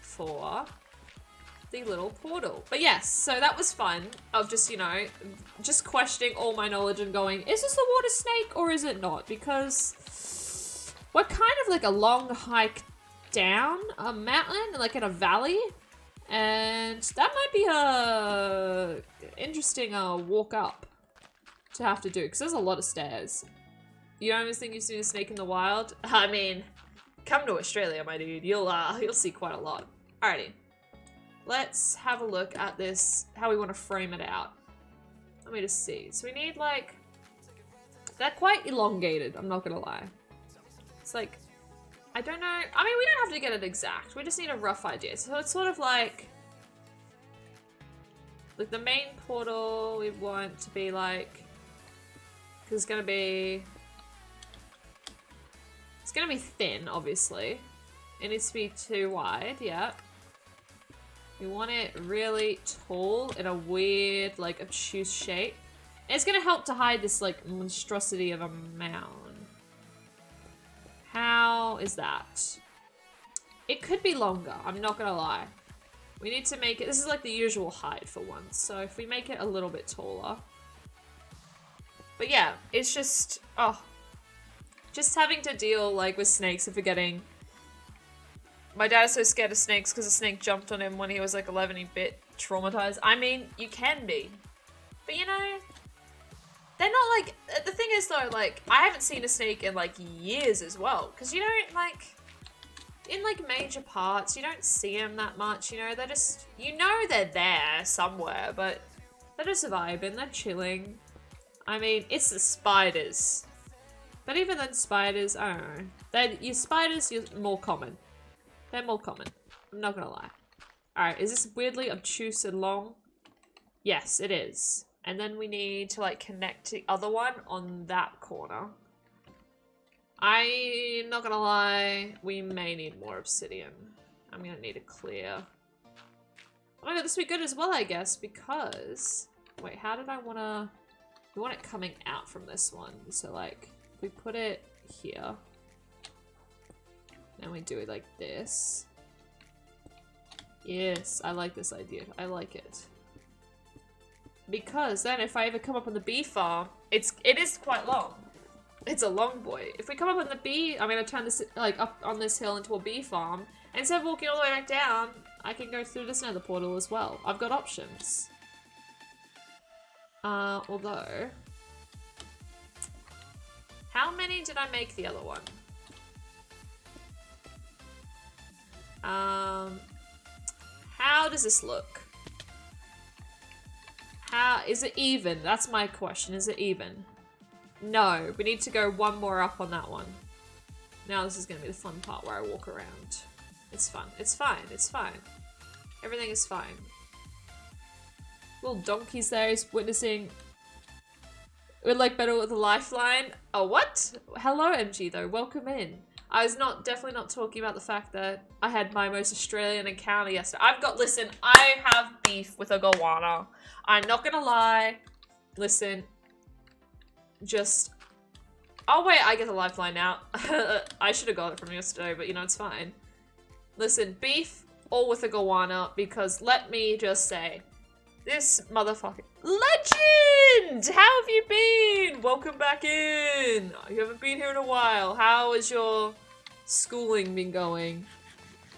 for the little portal. But yes, so that was fun of just, you know, just questioning all my knowledge and going, is this a water snake or is it not? Because we're kind of like a long hike down a mountain, like in a valley. And that might be a interesting uh, walk up to have to do because there's a lot of stairs. You always think you've seen a snake in the wild? I mean, come to Australia, my dude. You'll uh, you'll see quite a lot. Alrighty. Let's have a look at this, how we want to frame it out. Let me just see. So we need like, they're quite elongated, I'm not gonna lie. It's like, I don't know, I mean we don't have to get it exact, we just need a rough idea. So it's sort of like, like the main portal we want to be like, it's gonna be, it's gonna be thin, obviously. It needs to be too wide, yeah. We want it really tall in a weird, like, obtuse shape. And it's gonna help to hide this, like, monstrosity of a mound. How is that? It could be longer, I'm not gonna lie. We need to make it, this is like the usual height for once, so if we make it a little bit taller. But yeah, it's just, oh. Just having to deal, like, with snakes and forgetting my dad is so scared of snakes because a snake jumped on him when he was like 11. He bit traumatized. I mean, you can be. But you know, they're not like. Uh, the thing is though, like, I haven't seen a snake in like years as well. Because you don't like. In like major parts, you don't see them that much, you know? They're just. You know they're there somewhere, but they're just vibing, they're chilling. I mean, it's the spiders. But even then, spiders, I don't know. They're, your spiders, you're more common. They're more common. I'm not gonna lie. Alright, is this weirdly obtuse and long? Yes, it is. And then we need to like connect the other one on that corner. I'm not gonna lie, we may need more obsidian. I'm gonna need a clear. Oh god, this would be good as well, I guess, because... Wait, how did I wanna... We want it coming out from this one. So like, we put it here. And we do it like this. Yes, I like this idea. I like it. Because then if I ever come up on the bee farm, it's it is quite long. It's a long boy. If we come up on the bee, I'm gonna turn this like up on this hill into a bee farm. Instead of walking all the way back down, I can go through this nether portal as well. I've got options. Uh, although... How many did I make the other one? Um, how does this look? How, is it even? That's my question. Is it even? No, we need to go one more up on that one. Now this is going to be the fun part where I walk around. It's fun. It's fine. It's fine. Everything is fine. Little donkey's there. He's witnessing. Would like better with a lifeline. Oh, what? Hello, MG, though. Welcome in. I was not definitely not talking about the fact that I had my most Australian encounter yesterday. I've got listen, I have beef with a goanna. I'm not gonna lie. Listen, just Oh wait, I get the lifeline now. I should have got it from yesterday, but you know, it's fine. Listen, beef all with a goanna because let me just say, this motherfucker legend. How have you been? Welcome back in. You haven't been here in a while. How has your schooling been going?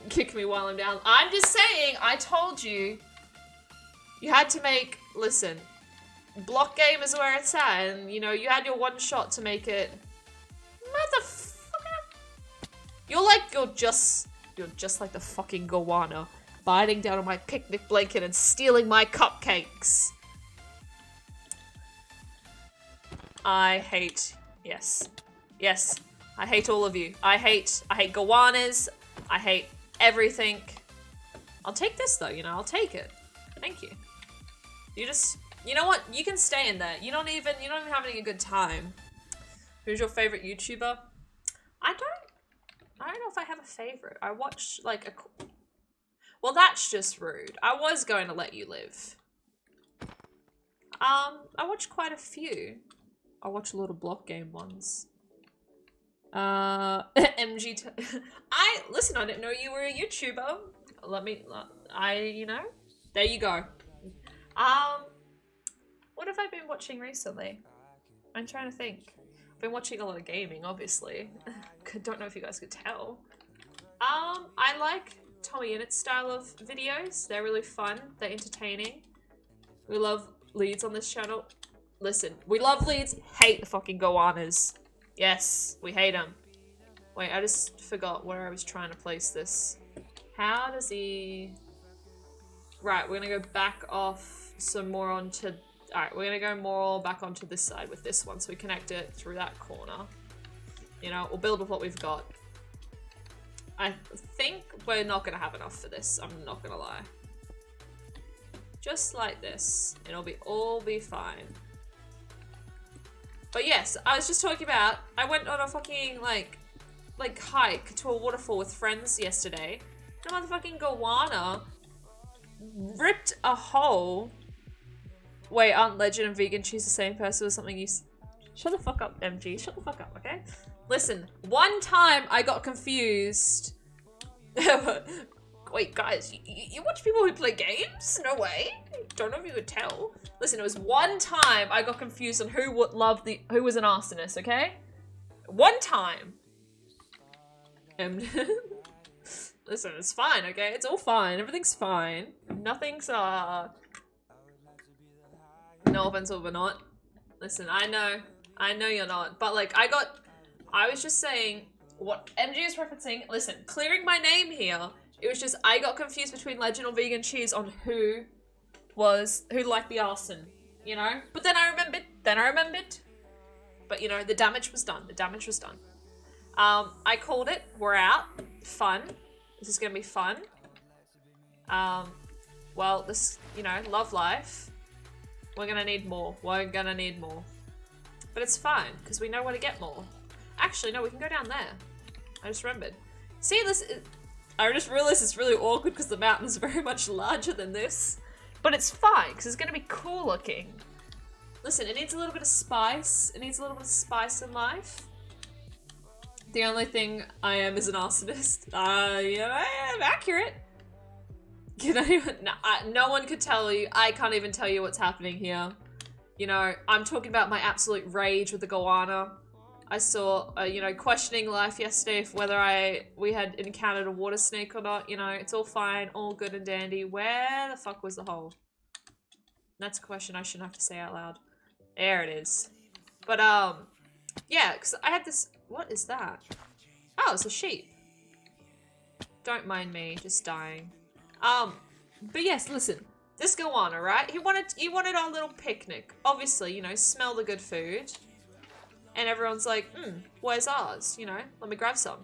Kick me while I'm down. I'm just saying. I told you. You had to make. Listen. Block game is where it's at, and you know you had your one shot to make it. Motherfucker. You're like you're just you're just like the fucking goanna biting down on my picnic blanket and stealing my cupcakes. I hate, yes, yes, I hate all of you. I hate, I hate goannas. I hate everything. I'll take this though, you know, I'll take it. Thank you. You just, you know what? You can stay in there. You don't even, you're not even having a good time. Who's your favorite YouTuber? I don't, I don't know if I have a favorite. I watch like a, well, that's just rude. I was going to let you live. Um, I watched quite a few. I watch a lot of block game ones. Uh, MG. I listen. I didn't know you were a YouTuber. Let me. I. You know. There you go. Um, what have I been watching recently? I'm trying to think. I've been watching a lot of gaming, obviously. Don't know if you guys could tell. Um, I like TommyInnit style of videos. They're really fun. They're entertaining. We love leads on this channel. Listen, we love leads, hate the fucking goannas. Yes, we hate them. Wait, I just forgot where I was trying to place this. How does he... Right, we're gonna go back off some more onto... Alright, we're gonna go more back onto this side with this one, so we connect it through that corner. You know, we'll build with what we've got. I think we're not gonna have enough for this, I'm not gonna lie. Just like this. It'll be all be fine. But yes, I was just talking about, I went on a fucking, like, like, hike to a waterfall with friends yesterday. And a motherfucking goanna ripped a hole. Wait, aren't Legend and Vegan Cheese the same person or something you... Shut the fuck up, MG. Shut the fuck up, okay? Listen, one time I got confused. Wait, guys, you, you, watch people who play games? No way. Don't know if you could tell. Listen, it was one time I got confused on who would love the who was an arsonist. Okay, one time. And listen, it's fine. Okay, it's all fine. Everything's fine. Nothing's uh. No offense, over not. Listen, I know, I know you're not, but like I got I was just saying what MG is referencing. Listen, clearing my name here. It was just I got confused between legend or vegan cheese on who was who liked the arson, you know. But then I remembered. Then I remembered. But you know, the damage was done. The damage was done. Um, I called it. We're out. Fun. This is gonna be fun. Um, well, this, you know, love life. We're gonna need more. We're gonna need more. But it's fine, because we know where to get more. Actually, no, we can go down there. I just remembered. See, this... I just realized it's really awkward because the mountain is very much larger than this. But it's fine, because it's going to be cool looking. Listen, it needs a little bit of spice. It needs a little bit of spice in life. The only thing I am is an arsonist. Uh, yeah, I am accurate. You know, no, I, no one could tell you. I can't even tell you what's happening here. You know, I'm talking about my absolute rage with the goanna. I saw, uh, you know, questioning life yesterday if whether I we had encountered a water snake or not. You know, it's all fine, all good and dandy. Where the fuck was the hole? That's a question I shouldn't have to say out loud. There it is. But, um, yeah, because I had this... What is that? Oh, it's a sheep. Don't mind me, just dying. Um, but yes, listen. This goanna, right? He wanted, he wanted our little picnic. Obviously, you know, smell the good food. And everyone's like, hmm, where's ours? You know, let me grab some.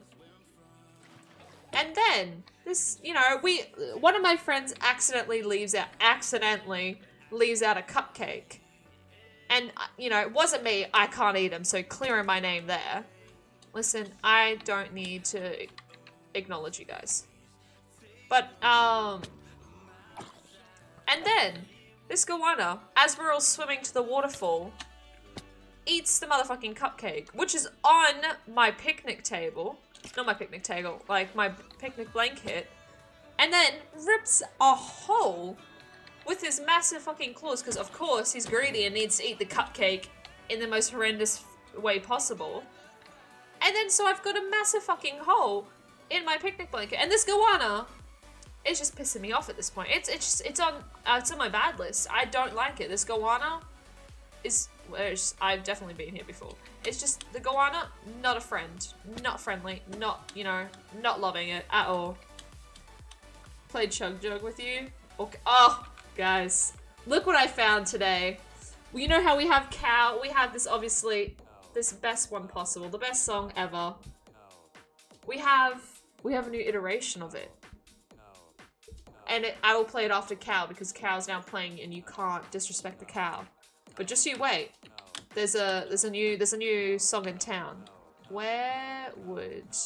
And then this, you know, we one of my friends accidentally leaves out accidentally leaves out a cupcake. And uh, you know, it wasn't me. I can't eat them, so clearing my name there. Listen, I don't need to acknowledge you guys. But, um... And then, this goanna, as we're all swimming to the waterfall, eats the motherfucking cupcake, which is on my picnic table. Not my picnic table, like my picnic blanket. And then rips a hole with his massive fucking claws, because of course he's greedy and needs to eat the cupcake in the most horrendous way possible. And then so I've got a massive fucking hole in my picnic blanket. And this goanna is just pissing me off at this point. It's it's just, it's on uh, it's on my bad list. I don't like it. This goanna is I've definitely been here before. It's just the goanna, not a friend, not friendly, not you know, not loving it at all. Played Chug Jug with you. Okay. Oh, guys, look what I found today. Well, you know how we have cow. We have this obviously this best one possible, the best song ever. We have we have a new iteration of it. And it, I will play it after Cow because Cow's now playing and you can't disrespect the cow. But just you wait. There's a there's a new there's a new song in town. Where would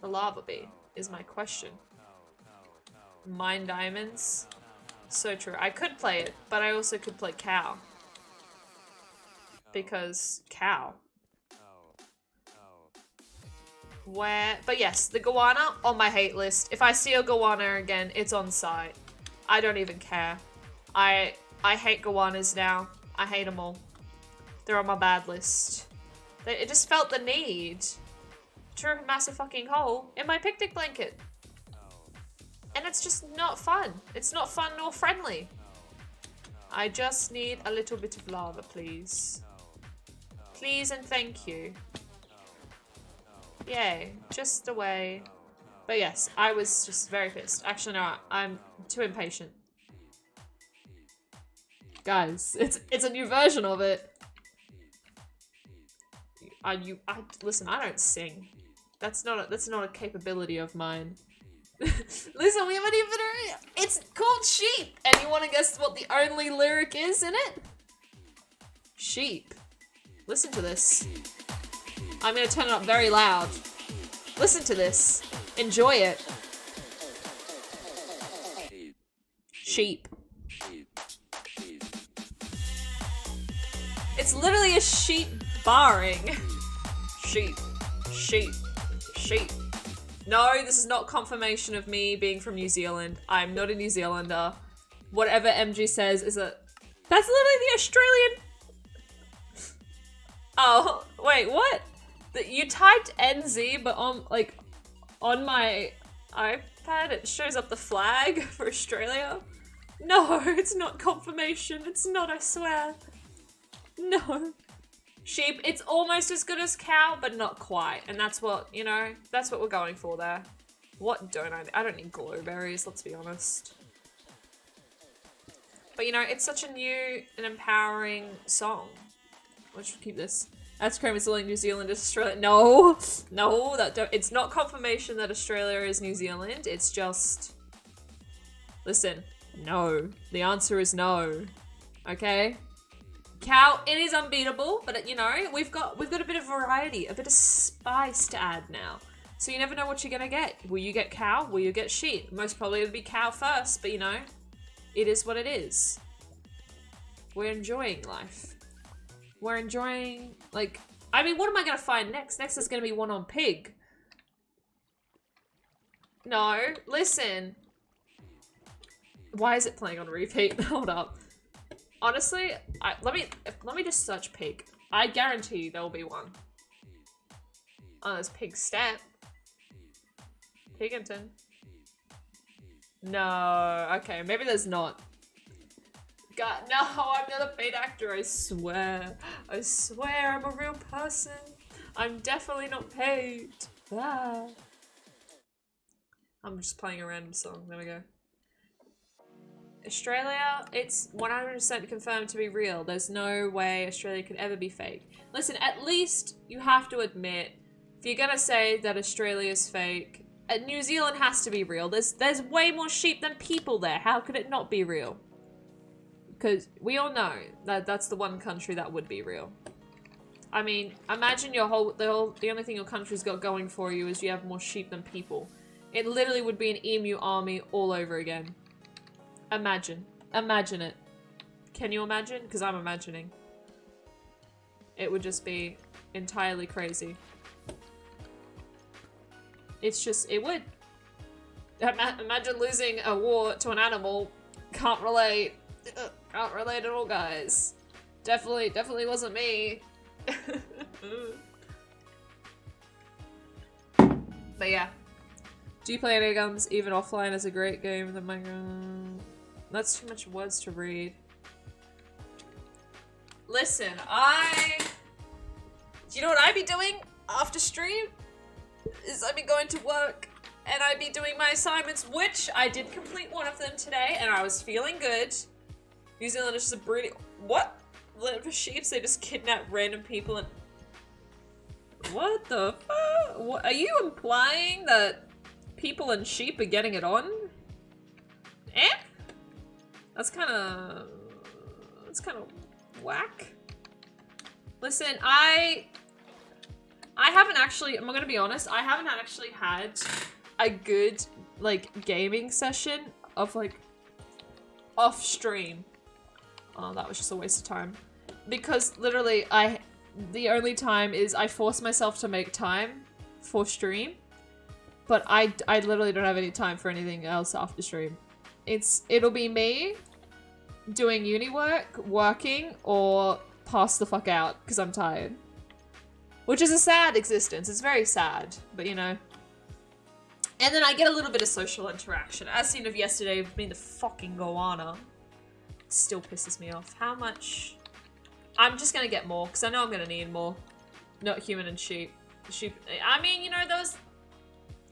the lava be? Is my question. Mine diamonds. So true. I could play it, but I also could play cow. Because cow. Where, but yes, the goanna on my hate list. If I see a goanna again, it's on site. I don't even care. I I hate goannas now. I hate them all. They're on my bad list. It just felt the need to rip a massive fucking hole in my picnic blanket. And it's just not fun. It's not fun nor friendly. I just need a little bit of lava, please. Please and thank you. Yay, just a way. But yes, I was just very pissed. Actually, no, I'm too impatient. Guys, it's it's a new version of it. Are you? I listen. I don't sing. That's not a, that's not a capability of mine. listen, we haven't even. It's called sheep, and you want to guess what the only lyric is in it? Sheep. Listen to this. I'm gonna turn it up very loud. Listen to this. Enjoy it. Sheep. Literally a sheep barring. Sheep. Sheep. Sheep. No, this is not confirmation of me being from New Zealand. I'm not a New Zealander. Whatever MG says is a- That's literally the Australian- Oh, wait, what? you typed NZ, but on like on my iPad it shows up the flag for Australia. No, it's not confirmation. It's not, I swear. No. Sheep, it's almost as good as cow, but not quite. And that's what, you know, that's what we're going for there. What don't I- I don't need glowberries, let's be honest. But you know, it's such a new and empowering song. I should keep this. That's cream is like New Zealand is Australia. No, no, that don't. It's not confirmation that Australia is New Zealand. It's just. Listen, no. The answer is no. Okay. Cow, it is unbeatable, but you know we've got we've got a bit of variety, a bit of spice to add now. So you never know what you're gonna get. Will you get cow? Will you get sheep? Most probably it'll be cow first, but you know, it is what it is. We're enjoying life. We're enjoying, like, I mean, what am I gonna find next? Next is gonna be one on pig. No, listen. Why is it playing on repeat? Hold up. Honestly, I, let me let me just search pig. I guarantee you there will be one. Oh, there's Pigstep. Pigginton. No, okay, maybe there's not. God, no, I'm not a paid actor, I swear. I swear I'm a real person. I'm definitely not paid. Ah. I'm just playing a random song. There we go. Australia, it's 100% confirmed to be real. There's no way Australia could ever be fake. Listen, at least you have to admit, if you're gonna say that Australia is fake, uh, New Zealand has to be real. There's there's way more sheep than people there. How could it not be real? Because we all know that that's the one country that would be real. I mean, imagine your whole the whole the only thing your country's got going for you is you have more sheep than people. It literally would be an emu army all over again. Imagine. Imagine it. Can you imagine? Because I'm imagining. It would just be entirely crazy. It's just, it would. Imagine losing a war to an animal. Can't relate. Can't relate at all, guys. Definitely, definitely wasn't me. but yeah. Do you play any games? Even offline is a great game. The Minecraft. That's too much words to read. Listen, I. Do you know what I'd be doing after stream? Is I'd be going to work and I'd be doing my assignments, which I did complete one of them today, and I was feeling good. New Zealand is just a breeding. What? For sheep, they just kidnap random people and. What the fuck? What, are you implying that people and sheep are getting it on? Eh? That's kind of. That's kind of whack. Listen, I. I haven't actually. I'm gonna be honest. I haven't actually had a good like gaming session of like off stream. Oh, that was just a waste of time. Because literally, I the only time is I force myself to make time for stream, but I I literally don't have any time for anything else after stream. It's it'll be me doing uni work, working, or pass the fuck out because I'm tired. Which is a sad existence. It's very sad, but you know. And then I get a little bit of social interaction. As seen of yesterday me the fucking goanna. Still pisses me off. How much... I'm just gonna get more, because I know I'm gonna need more. Not human and sheep. Sheep... I mean, you know, those...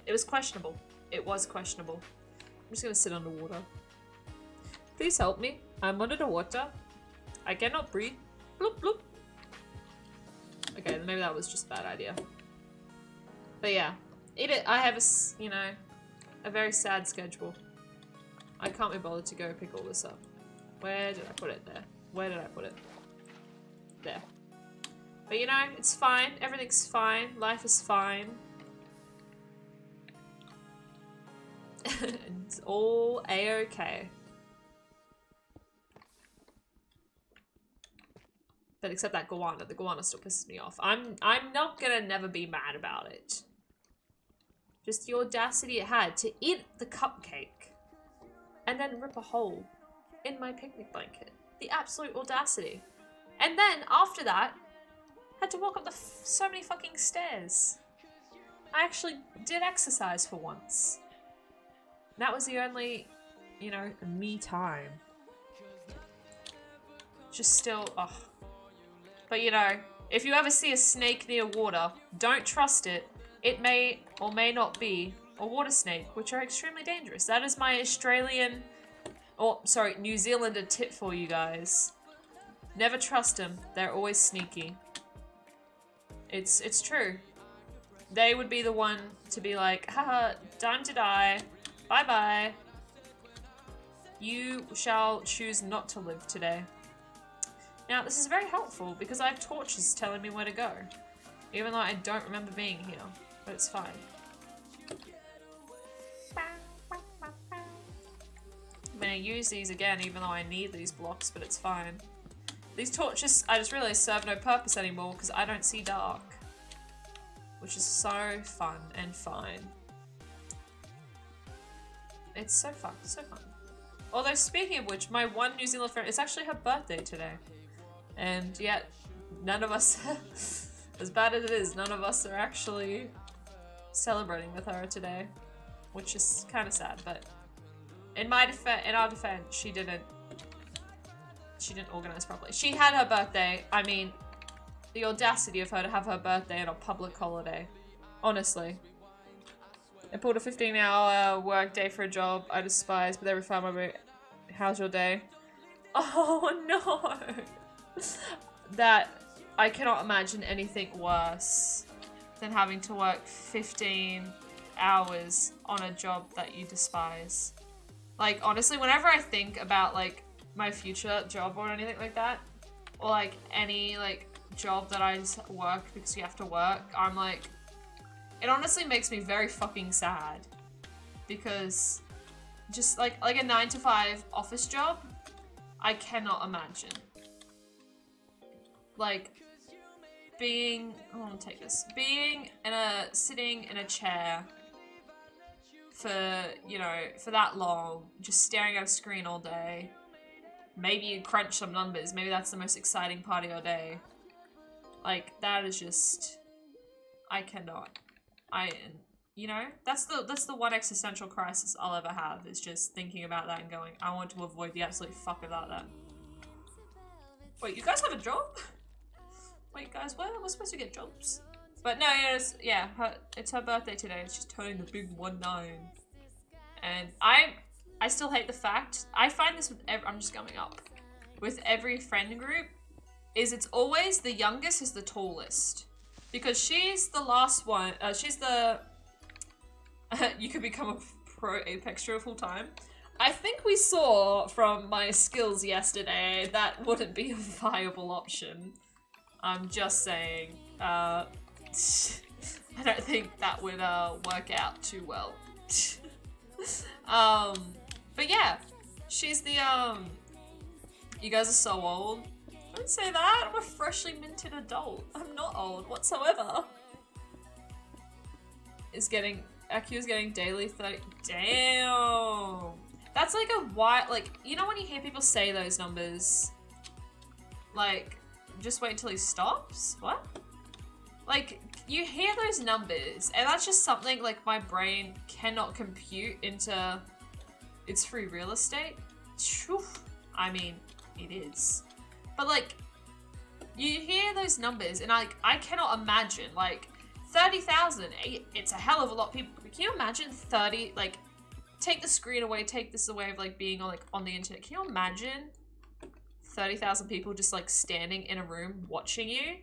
It was questionable. It was questionable. I'm just gonna sit underwater. Please help me. I'm under the water. I cannot breathe. Bloop, bloop. Okay, maybe that was just a bad idea. But yeah, it, I have a, you know, a very sad schedule. I can't be bothered to go pick all this up. Where did I put it? There. Where did I put it? There. But you know, it's fine. Everything's fine. Life is fine. it's all a-okay. But except that goanna, the goanna still pisses me off. I'm I'm not gonna never be mad about it. Just the audacity it had to eat the cupcake and then rip a hole in my picnic blanket. The absolute audacity. And then after that, had to walk up the so many fucking stairs. I actually did exercise for once. That was the only, you know, me time. Just still, ugh. But you know, if you ever see a snake near water, don't trust it. It may or may not be a water snake, which are extremely dangerous. That is my Australian, or sorry, New Zealander tip for you guys. Never trust them. They're always sneaky. It's it's true. They would be the one to be like, haha, time to die. Bye bye. You shall choose not to live today. Now, this is very helpful because I have torches telling me where to go. Even though I don't remember being here. But it's fine. I'm gonna use these again even though I need these blocks, but it's fine. These torches, I just realized, serve no purpose anymore because I don't see dark. Which is so fun and fine. It's so fun, so fun. Although speaking of which, my one New Zealand friend, it's actually her birthday today. And yet, none of us, as bad as it is, none of us are actually celebrating with her today. Which is kind of sad, but in my defense, in our defense, she didn't, she didn't organize properly. She had her birthday, I mean, the audacity of her to have her birthday on a public holiday. Honestly. I pulled a 15 hour work day for a job I despise, but they refined my How's your day? Oh no! That I cannot imagine anything worse than having to work 15 hours on a job that you despise. Like, honestly, whenever I think about, like, my future job or anything like that, or like any like job that I just work because you have to work, I'm like, it honestly makes me very fucking sad because just like like a nine to five office job, I cannot imagine. Like being, oh, I'll take this, being in a sitting in a chair for you know for that long, just staring at a screen all day. Maybe you crunch some numbers. Maybe that's the most exciting part of your day. Like that is just, I cannot. I you know that's the that's the one existential crisis I'll ever have is just thinking about that and going I want to avoid the absolute fuck about that. Wait, you guys have a job? Wait, guys, what? We're supposed to get jobs. But no, yeah, it's, yeah, her, it's her birthday today. She's turning the big one nine, and I, I still hate the fact. I find this with. Every, I'm just going up with every friend group. Is it's always the youngest is the tallest, because she's the last one. Uh, she's the. you could become a pro Apex streamer full time. I think we saw from my skills yesterday that wouldn't be a viable option. I'm just saying. Uh, I don't think that would uh, work out too well. um, but yeah, she's the um. You guys are so old. Don't say that. I'm a freshly minted adult. I'm not old whatsoever. Is getting is getting daily 30. Damn. That's like a white like you know when you hear people say those numbers, like just wait until he stops? What? Like, you hear those numbers, and that's just something like my brain cannot compute into its free real estate. I mean, it is. But like, you hear those numbers, and like, I cannot imagine, like, 30,000, eh, it's a hell of a lot of people. Can you imagine 30, like, take the screen away, take this away of like being on like on the internet. Can you imagine 30,000 people just like standing in a room watching you.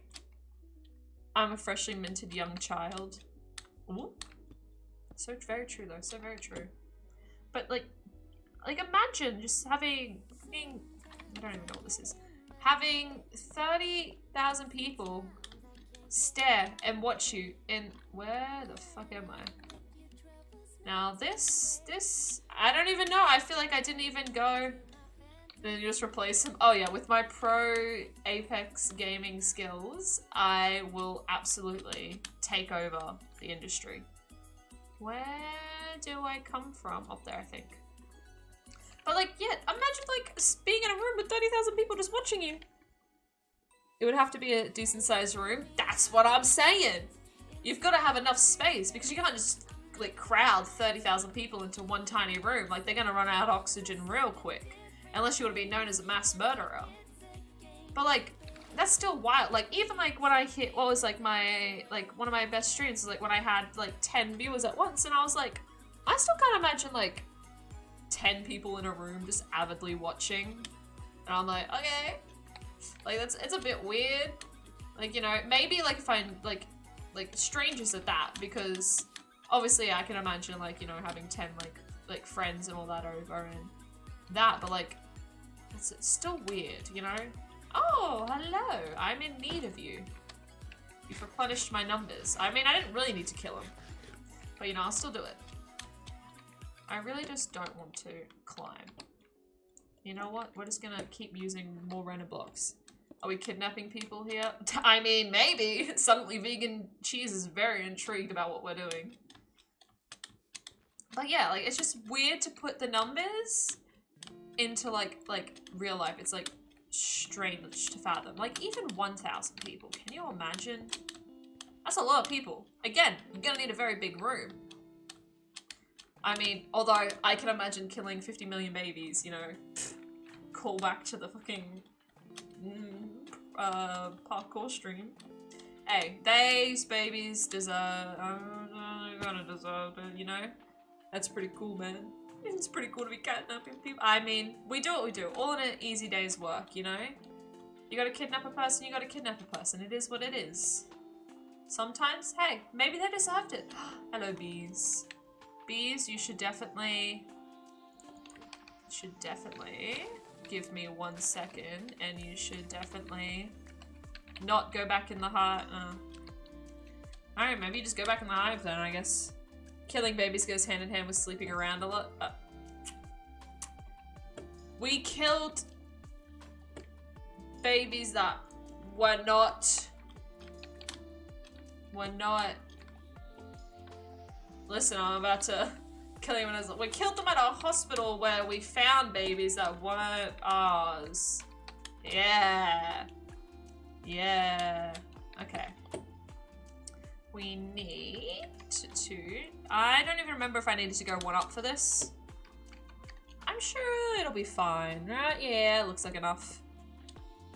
I'm a freshly minted young child. Ooh. So very true though, so very true. But like, like imagine just having, being, I don't even know what this is. Having 30,000 people stare and watch you in, where the fuck am I? Now this, this, I don't even know. I feel like I didn't even go then you just replace him. Oh yeah, with my pro Apex gaming skills, I will absolutely take over the industry. Where do I come from? Up there, I think. But like, yeah, imagine like being in a room with 30,000 people just watching you. It would have to be a decent sized room. That's what I'm saying. You've got to have enough space because you can't just like crowd 30,000 people into one tiny room. Like they're going to run out of oxygen real quick. Unless you want to be known as a mass murderer. But like, that's still wild. Like, even like when I hit, what was like my, like one of my best streams was like when I had like 10 viewers at once and I was like, I still can't imagine like 10 people in a room just avidly watching. And I'm like, okay. Like that's, it's a bit weird. Like, you know, maybe like if I like, like strangers at that because obviously I can imagine like, you know, having 10 like, like friends and all that over and that, but like it's, it's still weird, you know? Oh, hello. I'm in need of you. You've replenished my numbers. I mean, I didn't really need to kill him. But, you know, I'll still do it. I really just don't want to climb. You know what? We're just gonna keep using more random blocks. Are we kidnapping people here? I mean, maybe. Suddenly vegan cheese is very intrigued about what we're doing. But yeah, like, it's just weird to put the numbers into like like real life, it's like strange to fathom. Like even 1,000 people, can you imagine? That's a lot of people. Again, you're gonna need a very big room. I mean, although I can imagine killing 50 million babies, you know, call back to the fucking mm, uh, parkour stream. Hey, these babies deserve, uh, gonna deserve it, you know? That's pretty cool, man. It's pretty cool to be kidnapping people. I mean, we do what we do. All in an easy day's work, you know? You gotta kidnap a person, you gotta kidnap a person. It is what it is. Sometimes, hey, maybe they deserved it. Hello, bees. Bees, you should definitely... should definitely give me one second and you should definitely not go back in the hive. Uh. Alright, maybe just go back in the hive then, I guess. Killing babies goes hand in hand with sleeping around a lot. Uh. We killed babies that were not were not listen I'm about to kill anyone else. We killed them at a hospital where we found babies that weren't ours. Yeah. Yeah. Okay. We need to... I don't even remember if I needed to go one up for this. I'm sure it'll be fine, right? Yeah, looks like enough.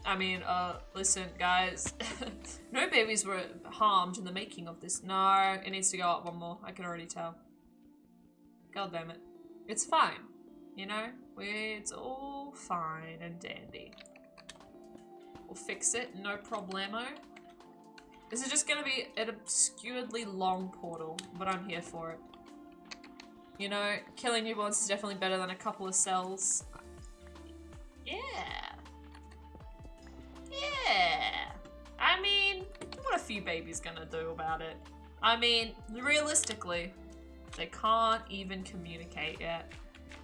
I mean, uh, listen, guys. no babies were harmed in the making of this. No, it needs to go up one more. I can already tell. God damn it. It's fine. You know? It's all fine and dandy. We'll fix it, no problemo. This is just gonna be an obscuredly long portal, but I'm here for it. You know, killing newborns is definitely better than a couple of cells. Yeah. Yeah. I mean, what a few babies gonna do about it? I mean, realistically, they can't even communicate yet.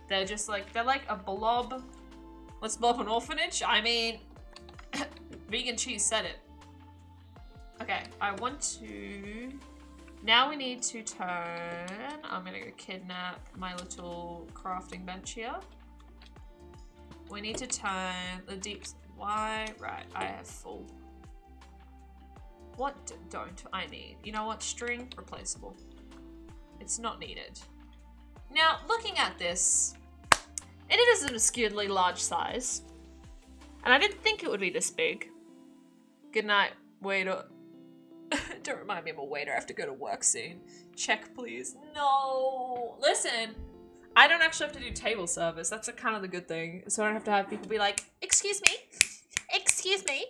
They're just like, they're like a blob. Let's blow up an orphanage? I mean, vegan cheese said it. Okay, I want to... Now we need to turn... I'm gonna go kidnap my little crafting bench here. We need to turn the deep... Why? Right, I have full. What don't I need? You know what? String, replaceable. It's not needed. Now, looking at this, it is an obscurely large size. And I didn't think it would be this big. Good night, waiter. Don't remind me I'm a waiter. I have to go to work soon. Check, please. No. Listen, I don't actually have to do table service. That's a kind of the good thing. So I don't have to have people be like, excuse me, excuse me.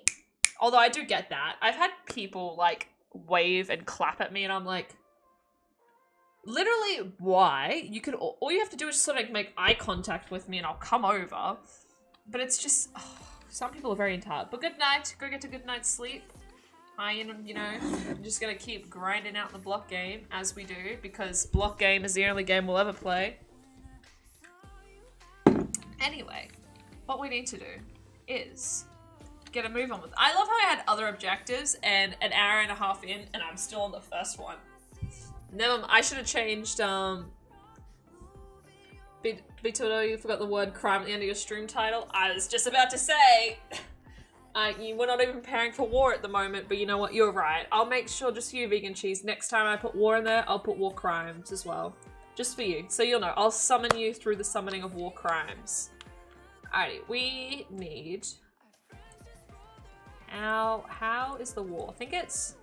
Although I do get that. I've had people like wave and clap at me and I'm like, literally why? You could, all you have to do is sort of make eye contact with me and I'll come over. But it's just, oh, some people are very entitled. But good night. Go get a good night's sleep. I, you know, I'm just gonna keep grinding out the block game as we do because block game is the only game we'll ever play. Anyway, what we need to do is get a move on with. I love how I had other objectives and an hour and a half in and I'm still on the first one. Never I should have changed, um... Bitodo, you forgot the word crime at the end of your stream title. I was just about to say... Uh, you, we're not even preparing for war at the moment, but you know what? You're right. I'll make sure, just you, vegan cheese, next time I put war in there, I'll put war crimes as well. Just for you. So you'll know. I'll summon you through the summoning of war crimes. Alrighty, we need... How, how is the war? I think it's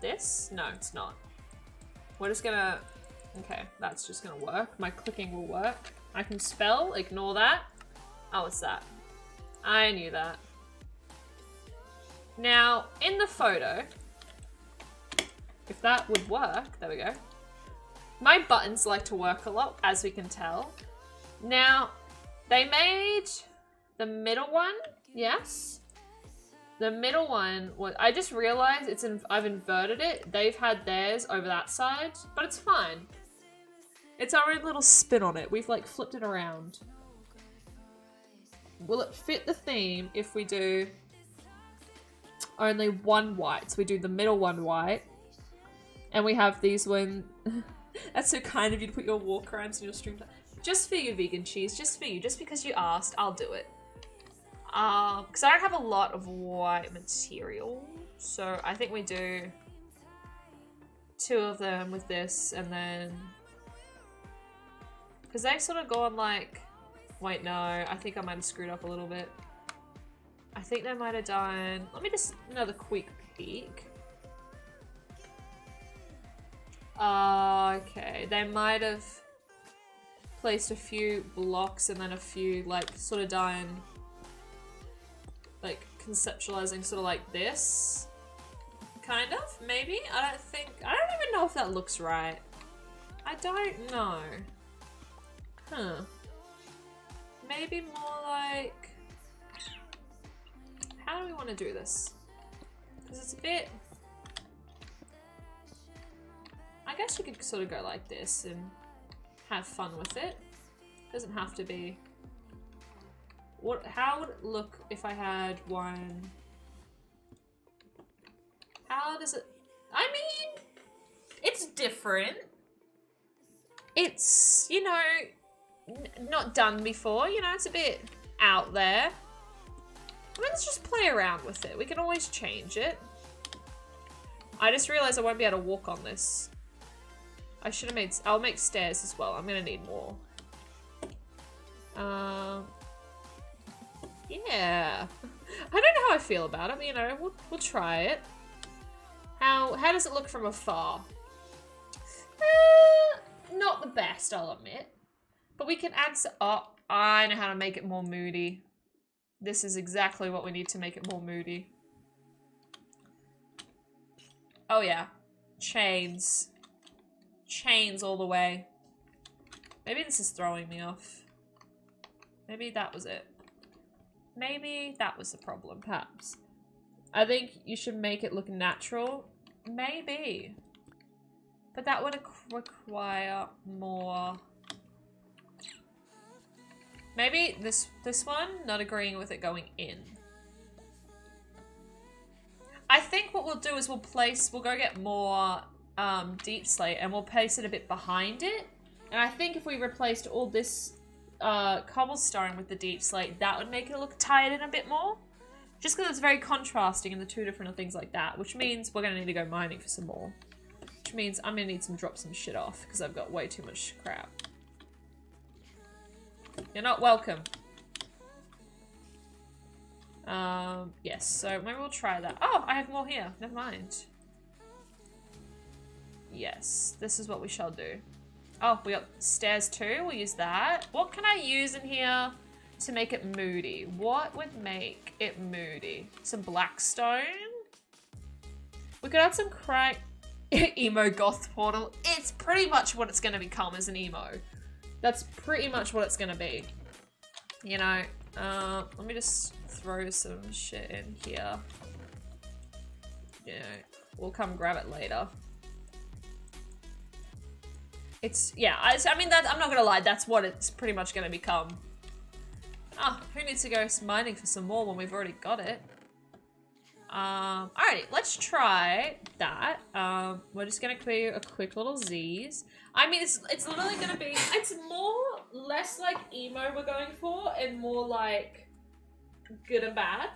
this? No, it's not. We're just gonna... Okay, that's just gonna work. My clicking will work. I can spell, ignore that. Oh, it's that. I knew that. Now, in the photo, if that would work, there we go. My buttons like to work a lot, as we can tell. Now, they made the middle one, yes. The middle one was, I just realized it's in, I've inverted it. They've had theirs over that side, but it's fine. It's our own little spin on it. We've like flipped it around. Will it fit the theme if we do only one white? So we do the middle one white. And we have these one. That's so kind of you to put your war crimes in your stream. Just for you, vegan cheese. Just for you. Just because you asked, I'll do it. Um, because I don't have a lot of white material. So I think we do two of them with this and then... Because they sort of go on like... Wait, no. I think I might have screwed up a little bit. I think they might have done... Let me just... Another quick peek. Uh, okay. They might have placed a few blocks and then a few, like, sort of done like conceptualizing sort of like this. Kind of, maybe? I don't think, I don't even know if that looks right. I don't know. Huh. maybe more like... How do we want to do this? Because it's a bit... I guess you could sort of go like this and have fun with it. Doesn't have to be... What? How would it look if I had one... How does it... I mean, it's different. It's, you know, not done before. You know, it's a bit out there. Let's just play around with it. We can always change it. I just realized I won't be able to walk on this. I should have made... I'll make stairs as well. I'm to need more. Um... Yeah. I don't know how I feel about it, you know, we'll, we'll try it. How, how does it look from afar? Uh, not the best, I'll admit. But we can add... Oh, I know how to make it more moody. This is exactly what we need to make it more moody. Oh yeah. Chains. Chains all the way. Maybe this is throwing me off. Maybe that was it. Maybe that was the problem, perhaps. I think you should make it look natural. Maybe. But that would require more... Maybe this this one, not agreeing with it going in. I think what we'll do is we'll place, we'll go get more um, deep slate and we'll place it a bit behind it. And I think if we replaced all this uh, cobblestone with the deep slate, that would make it look tied in a bit more. Just because it's very contrasting in the two different things like that, which means we're going to need to go mining for some more. Which means I'm going to need some drop some shit off because I've got way too much crap. You're not welcome. Um, yes, so maybe we'll try that. Oh, I have more here. Never mind. Yes, this is what we shall do. Oh, we got stairs too. We'll use that. What can I use in here to make it moody? What would make it moody? Some black stone? We could add some crack emo goth portal. It's pretty much what it's going to become as an emo. That's pretty much what it's to be. You know, uh, let me just throw some shit in here. You know, we'll come grab it later. It's, yeah, I, I mean, that I'm not gonna lie, that's what it's pretty much gonna become. Ah, oh, who needs to go mining for some more when we've already got it? Um, alrighty, let's try that. Um, we're just gonna create a quick little Z's. I mean, it's, it's literally gonna be, it's more, less like emo we're going for, and more like good and bad.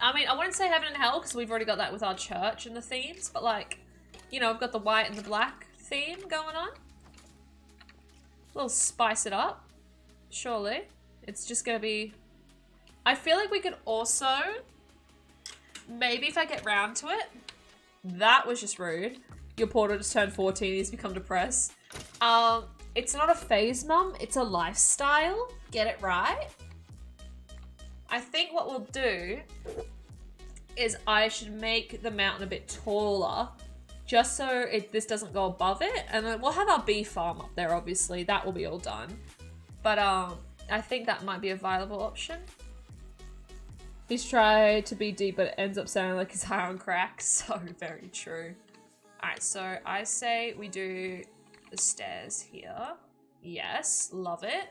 I mean, I wouldn't say heaven and hell, because we've already got that with our church and the themes, but like, you know, I've got the white and the black theme going on. A little spice it up, surely. It's just gonna be... I feel like we could also, maybe if I get round to it, that was just rude. Your portal just turned 14, he's become depressed. Um, it's not a phase, mum, it's a lifestyle. Get it right. I think what we'll do is I should make the mountain a bit taller just so it, this doesn't go above it. And we'll have our bee farm up there, obviously. That will be all done. But um, I think that might be a viable option. He's tried to be deep, but it ends up sounding like he's high on crack. So very true. Alright, so I say we do the stairs here. Yes, love it.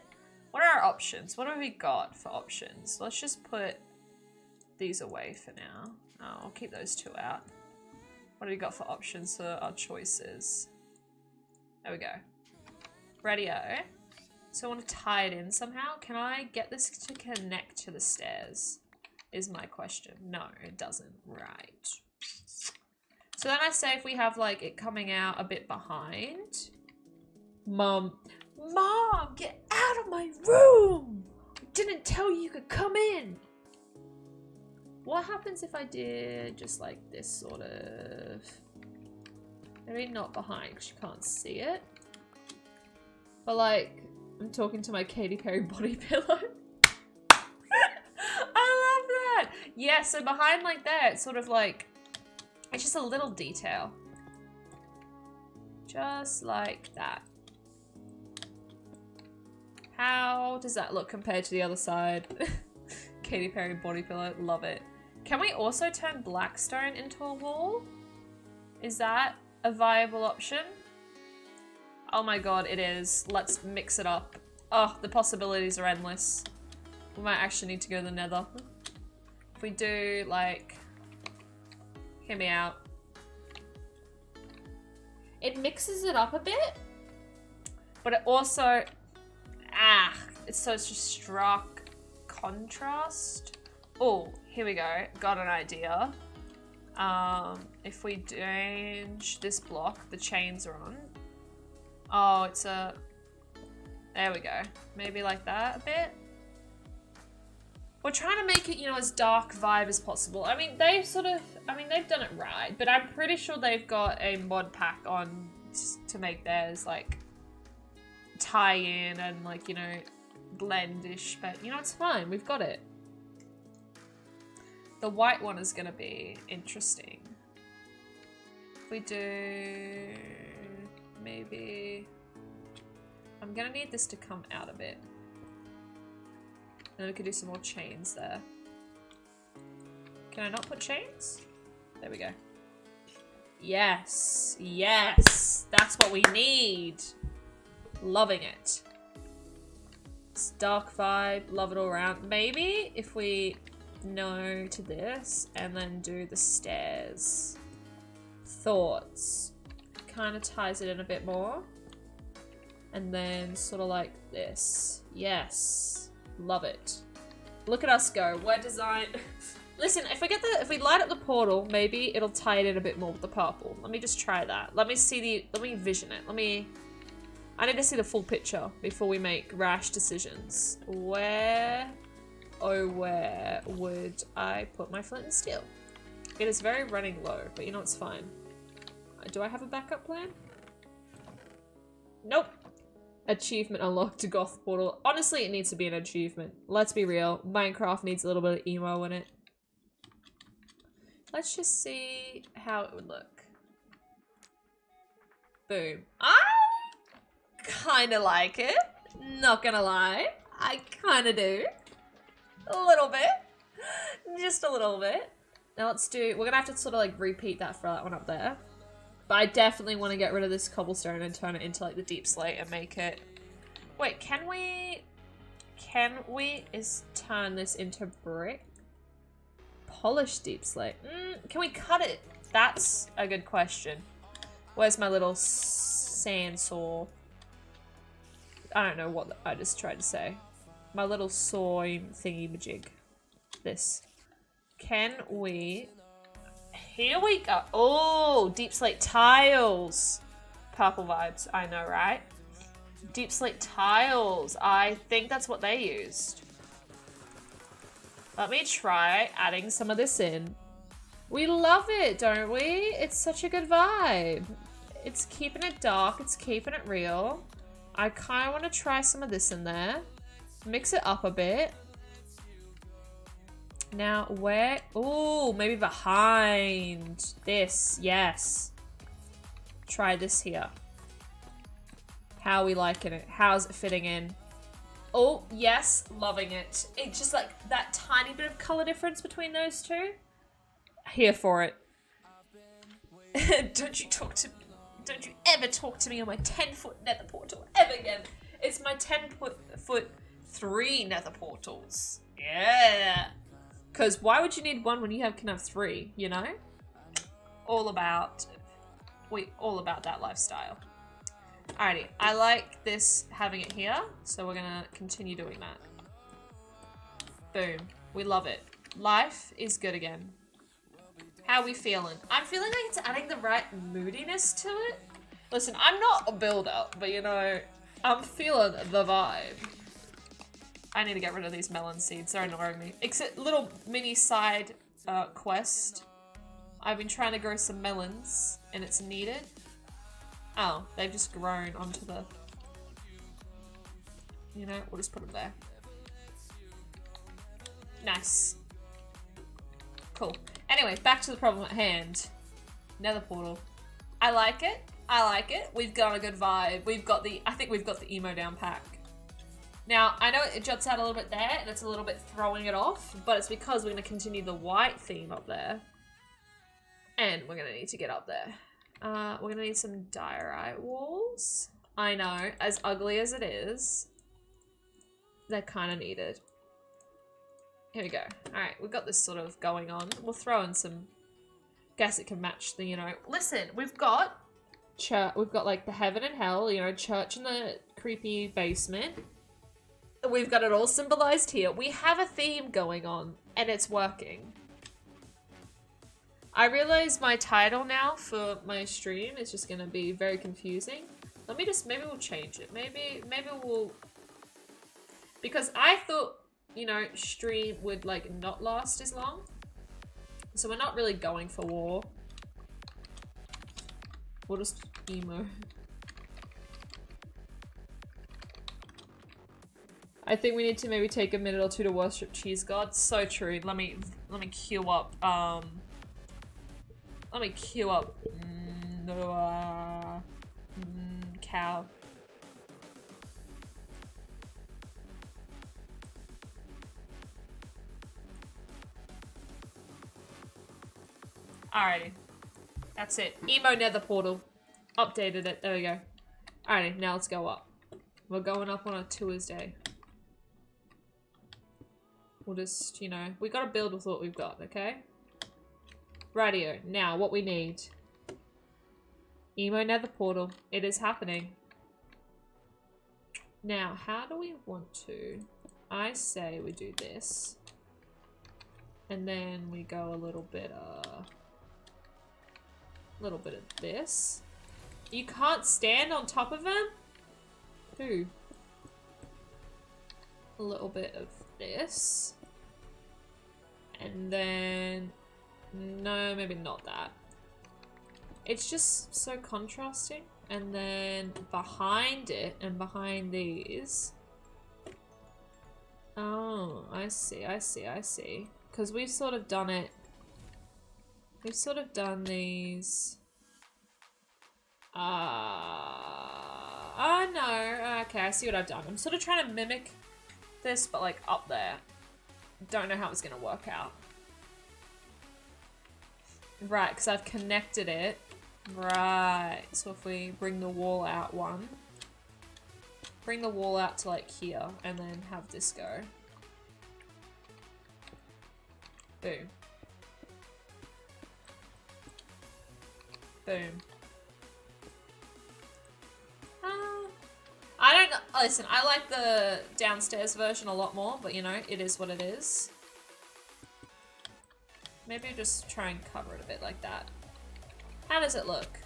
What are our options? What have we got for options? Let's just put these away for now. Oh, I'll keep those two out. What do we got for options for our choices? There we go. Radio. So I want to tie it in somehow. Can I get this to connect to the stairs? Is my question. No, it doesn't. Right. So then I say if we have like it coming out a bit behind. Mom. Mom, get out of my room! I didn't tell you you could come in. What happens if I did just like this sort of... Maybe not behind because you can't see it. But like, I'm talking to my Katy Perry body pillow. I love that! Yeah, so behind like that, sort of like, it's just a little detail. Just like that. How does that look compared to the other side? Katy Perry body pillow, love it. Can we also turn Blackstone into a wall? Is that a viable option? Oh my god, it is. Let's mix it up. Oh, the possibilities are endless. We might actually need to go to the nether. If we do, like... Hear me out. It mixes it up a bit. But it also... Ah! It's such a stark contrast. Oh, here we go. Got an idea. Um, if we change this block, the chains are on. Oh, it's a... There we go. Maybe like that a bit. We're trying to make it, you know, as dark vibe as possible. I mean, they've sort of, I mean, they've done it right, but I'm pretty sure they've got a mod pack on to make theirs, like, tie in and, like, you know, blendish, but, you know, it's fine. We've got it. The white one is going to be interesting. If we do, maybe, I'm going to need this to come out a bit. And we could do some more chains there. Can I not put chains? There we go. Yes, yes, that's what we need. Loving it. It's dark vibe, love it all around. Maybe if we no to this and then do the stairs. Thoughts. Kind of ties it in a bit more. And then sort of like this. Yes. Love it. Look at us go. We're designed... Listen, if we get the if we light up the portal, maybe it'll tie it in a bit more with the purple. Let me just try that. Let me see the let me vision it. Let me I need to see the full picture before we make rash decisions. Where oh where would I put my flint and steel? It is very running low, but you know it's fine. Uh, do I have a backup plan? Nope. Achievement unlocked Goth Portal. Honestly, it needs to be an achievement. Let's be real. Minecraft needs a little bit of emo in it. Let's just see how it would look. Boom. I kind of like it. Not gonna lie. I kind of do. A little bit. Just a little bit. Now let's do... We're gonna have to sort of like repeat that for that one up there. But I definitely want to get rid of this cobblestone and turn it into like the deep slate and make it... Wait, can we... Can we is turn this into brick? Polished deep slate. Mm, can we cut it? That's a good question. Where's my little sand saw? I don't know what I just tried to say. My little sawing thingy majig. This. Can we here we go. Oh, deep slate tiles. Purple vibes, I know, right? Deep slate tiles. I think that's what they used. Let me try adding some of this in. We love it, don't we? It's such a good vibe. It's keeping it dark. It's keeping it real. I kind of want to try some of this in there. Mix it up a bit. Now, where? Oh, maybe behind this. Yes. Try this here. How are we liking it? How's it fitting in? Oh, yes. Loving it. It's just like that tiny bit of color difference between those two. Here for it. Don't you talk to me. Don't you ever talk to me on my 10 foot nether portal ever again. It's my 10 foot, 3 nether portals. Yeah. Because why would you need one when you have, can have three, you know? All about, we all about that lifestyle. Alrighty, I like this, having it here, so we're gonna continue doing that. Boom. We love it. Life is good again. How we feeling? I'm feeling like it's adding the right moodiness to it. Listen, I'm not a builder, but you know, I'm feeling the vibe. I need to get rid of these melon seeds. They're annoying me. Except little mini side uh, quest. I've been trying to grow some melons and it's needed. Oh, they've just grown onto the... You know, we'll just put them there. Nice. Cool. Anyway, back to the problem at hand. Nether portal. I like it. I like it. We've got a good vibe. We've got the, I think we've got the emo down pack. Now, I know it juts out a little bit there, and it's a little bit throwing it off, but it's because we're going to continue the white theme up there. And we're going to need to get up there. Uh, we're to need some diorite walls. I know, as ugly as it is, they're kind of needed. Here we go. Alright, we've got this sort of going on. We'll throw in some... Guess it can match the, you know... Listen, we've got... Church, we've got like the heaven and hell, you know, church in the creepy basement. We've got it all symbolized here. We have a theme going on, and it's working. I realize my title now for my stream is just gonna be very confusing. Let me just, maybe we'll change it. Maybe, maybe we'll, because I thought, you know, stream would like not last as long. So we're not really going for war. We'll just emo. I think we need to maybe take a minute or two to worship cheese gods. So true. Let me let me queue up. Um, let me queue up. Mm, uh, mm, cow. Alrighty. That's it. Emo nether portal. Updated it. There we go. Alrighty, now let's go up. We're going up on a Tuesday. We'll just, you know, we gotta build with what we've got, okay? Radio. Now, what we need. Emo nether portal. It is happening. Now, how do we want to? I say we do this. And then we go a little bit, uh... A little bit of this. You can't stand on top of them? Who? A little bit of this. And then... No, maybe not that. It's just so contrasting. And then behind it and behind these... Oh, I see, I see, I see. Because we've sort of done it... We've sort of done these... Uh... Oh, no. Okay, I see what I've done. I'm sort of trying to mimic this, but like up there. Don't know how it's going to work out. Right, because I've connected it. Right, so if we bring the wall out one. Bring the wall out to like here, and then have this go. Boom. Boom. Uh, I don't listen, I like the downstairs version a lot more, but you know, it is what it is. Maybe just try and cover it a bit like that. How does it look?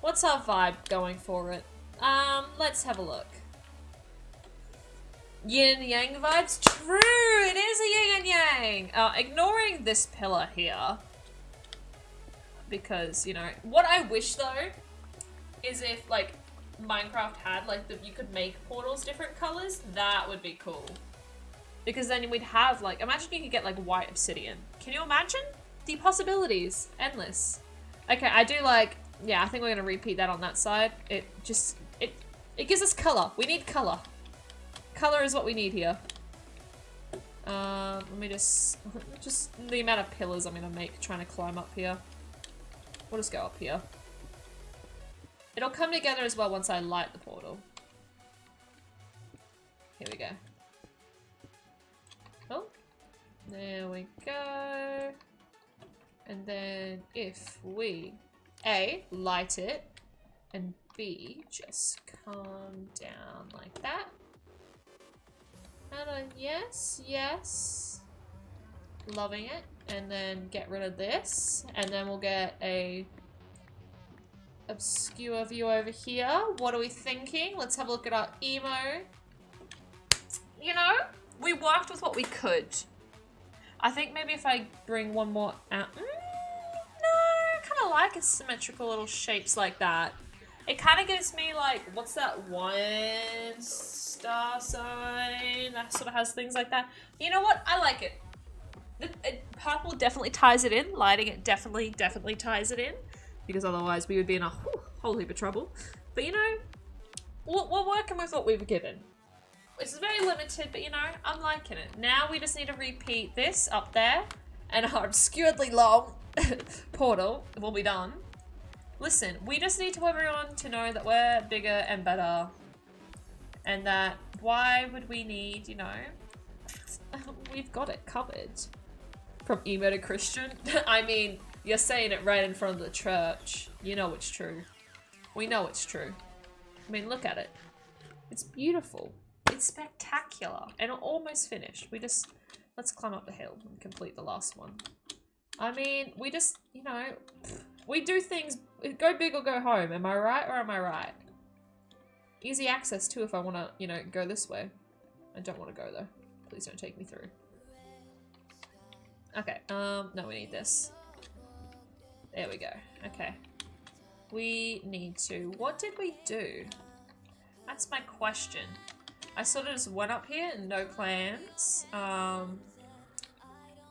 What's our vibe going for it? Um, let's have a look. Yin and yang vibes? True! It is a yin and yang! Uh, ignoring this pillar here. Because, you know, what I wish though is if, like, Minecraft had, like, that you could make portals different colors, that would be cool. Because then we'd have, like, imagine you could get, like, white obsidian. Can you imagine? The possibilities. Endless. Okay, I do like, yeah, I think we're going to repeat that on that side. It just, it, it gives us color. We need color. Color is what we need here. Um, let me just, just the amount of pillars I'm going to make trying to climb up here. We'll just go up here. It'll come together as well once I light the portal. Here we go. There we go. And then if we A, light it, and B, just calm down like that. And then yes, yes. Loving it. And then get rid of this. And then we'll get a obscure view over here. What are we thinking? Let's have a look at our emo. You know, we worked with what we could. I think maybe if I bring one more out. Mm, no, I kind of like symmetrical little shapes like that. It kind of gives me like, what's that one star sign that sort of has things like that. You know what? I like it. it, it purple definitely ties it in. Lighting it definitely, definitely ties it in because otherwise we would be in a whole, whole heap of trouble. But you know, we're, we're working with what we were given. It's very limited, but you know, I'm liking it. Now we just need to repeat this up there, and our obscuredly long portal will be done. Listen, we just need to everyone to know that we're bigger and better, and that why would we need, you know, we've got it covered. From emo to Christian? I mean, you're saying it right in front of the church. You know it's true. We know it's true. I mean, look at it. It's beautiful. It's spectacular. And almost finished. We just... Let's climb up the hill and complete the last one. I mean, we just, you know... We do things... Go big or go home. Am I right or am I right? Easy access too if I want to, you know, go this way. I don't want to go though. Please don't take me through. Okay, um, no, we need this. There we go. Okay. We need to... What did we do? That's my question. I sort of just went up here no plans. Um,